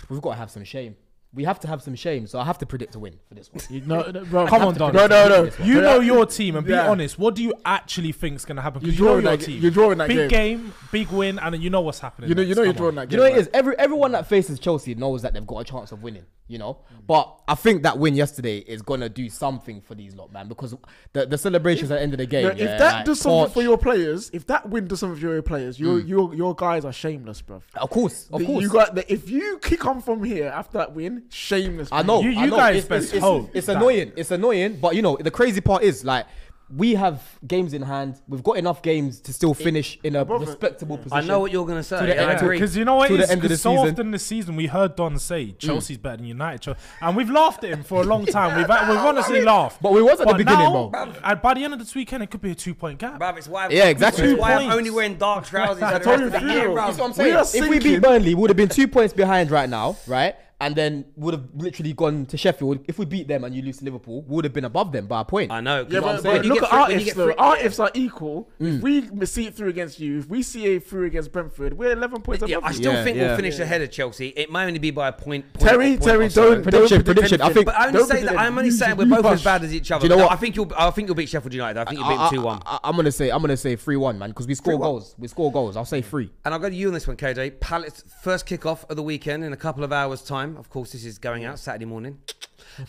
We've got to have some shame. We have to have some shame. So I have to predict a win for this one. You, no, no, bro, Come on, to- Don. No, no, no. You know your team, and be Yeah. honest. What do you actually think is gonna happen? Because You're you know drawing your that team. you're drawing that big game. big win, and you know what's happening. You know, you next. know, you're Come on. drawing that. You know what game, it is? Every everyone that faces Chelsea knows that they've got a chance of winning. You know, mm. but I think that win yesterday is gonna do something for these lot, man, because the, the celebrations at the end of the game. No, if that like, does something torch- for your players, if that win does something for your players, your mm. your your guys are shameless, bro. of course, of The- course, You got the, if you kick on from here after that win, shameless. I know. You- I know. guys it's, best it's, it's, hope it's that- annoying. It's annoying, but you know the crazy part is like we have games in hand. We've got enough games to still finish in a Above it. respectable I know what you're going to say. To the I Because you know what To the end of the 'Cause so season. often this season we heard Don say Chelsea's better than United, and we've laughed at him for a long time. We've we've honestly laughed. But we was at the beginning, now, bro. uh, by the end of this weekend, it could be a two point gap. Bruv, it's why Yeah, exactly. It's why Two I'm points. only wearing dark trousers for the told you the year, before. bruv. That's what I'm saying. are If we beat. Burnley, we would have been two points behind right now, right? And then would have literally gone to Sheffield. If we beat them and you lose to Liverpool, we would have been above them by a point. I know. Yeah, what but, but look at free- our when you ifs though. Our ifs are equal. If mm. we see it through against you, if we see it through against Brentford, we're 11 points Yeah, above I still Yeah, think we'll yeah. finish ahead of Chelsea. It might only be by a point. point Terry, point Terry, don't Prediction, don't predict prediction. I anything. think- But I only Don't say that. I'm only saying we're you both as bad as each other. Do you know No, what? I think you'll. I think you'll beat Sheffield United. I think you'll beat two one. I, am gonna say I'm gonna say three one, man, because we score goals. We score goals. I'll say three. And I'll go to you on this one, KJ. Palace first kickoff of the weekend in a couple of hours' time. Of course, this is going out Saturday morning.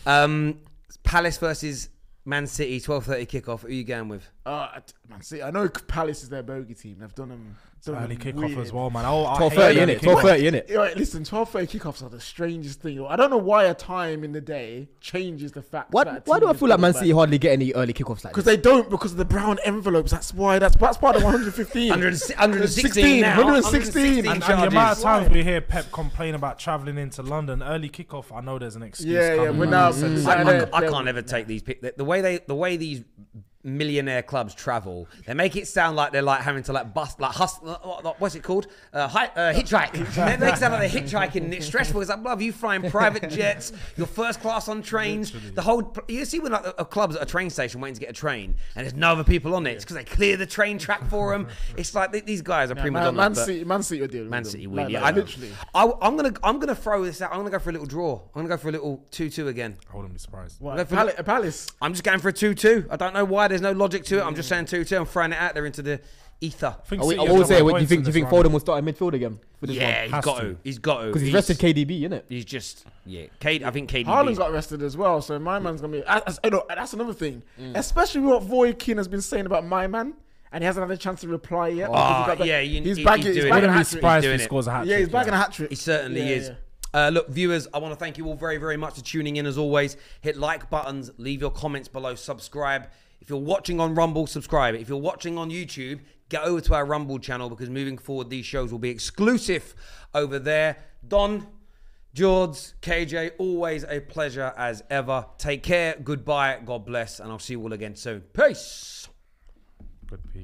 Um, Palace versus Man City, twelve thirty kickoff. Who are you going with? Uh, man, see, I know Palace is their bogey team. They've done them. Done Early them kickoff weird. as well, man. Oh, I Twelve hate thirty in it. Twelve kickoff. thirty in it. Right, listen, 12 30 kickoffs are the strangest thing. I don't know why a time in the day changes the fact Why, that. why do I feel like Man City hardly get any early kickoffs like Because they don't, because of the brown envelopes. That's why. That's, that's part of 115. 116 116 116. 116 And, and the amount of times we hear Pep complain about traveling into London early kickoff, I know there's an excuse. Yeah, yeah, coming. but now- Mm. Mm. I, I- I can't ever take these. pic- The, the way they, the way these millionaire clubs travel, they make it sound like they're like having to like bust, like hustle. what- what- What's it called? Uh, hi, uh, hitchhike. they make it sound like they're hitchhiking. and It's stressful. It's like, love you flying private jets. You're first class on trains. The whole. You see when like a, a club's at a train station waiting to get a train, and there's no other people on it. It's because they clear the train track for them. It's like th- these guys are prima Man, donnas. Man but- City, Man City are dealing Man with City them. win. Like, yeah, I know. literally. I, I'm gonna I'm gonna throw this out. I'm gonna go for a little draw. I'm gonna go for a little two-two again. I wouldn't be surprised. What, Go for Palace, Palace. I'm just going for a 2 2. I don't know why. There's no logic to it. I'm just saying 2 2. I'm throwing it out there into the ether. I think I will, I will say, what, do you think? in Do you think this round. Foden will start in midfield again for this Yeah, one? he's Has got to. to. He's got to. Because he's rested KDB, isn't it? He's just, yeah. K, I think KDB. Haaland got rested as well, so my man's gonna be. That's, you know, that's another thing, Mm. especially what Roy Keane has been saying about my man. and he hasn't had a chance to reply yet. Oh, he's got the- yeah, you- he's he- bagging, he's he's bagging it. a be hat trick. surprised if he scores a hat trick. Yeah, he's trick, bagging a hat trick. He certainly Yeah, is. yeah. Uh, look, viewers, I want to thank you all very, very much for tuning in as always. Hit like buttons, leave your comments below, subscribe. If you're watching on Rumble, subscribe. If you're watching on YouTube, get over to our Rumble channel because moving forward, these shows will be exclusive over there. Don, George, KJ, always a pleasure as ever. Take care, goodbye, God bless, and I'll see you all again soon. Peace. Good peace.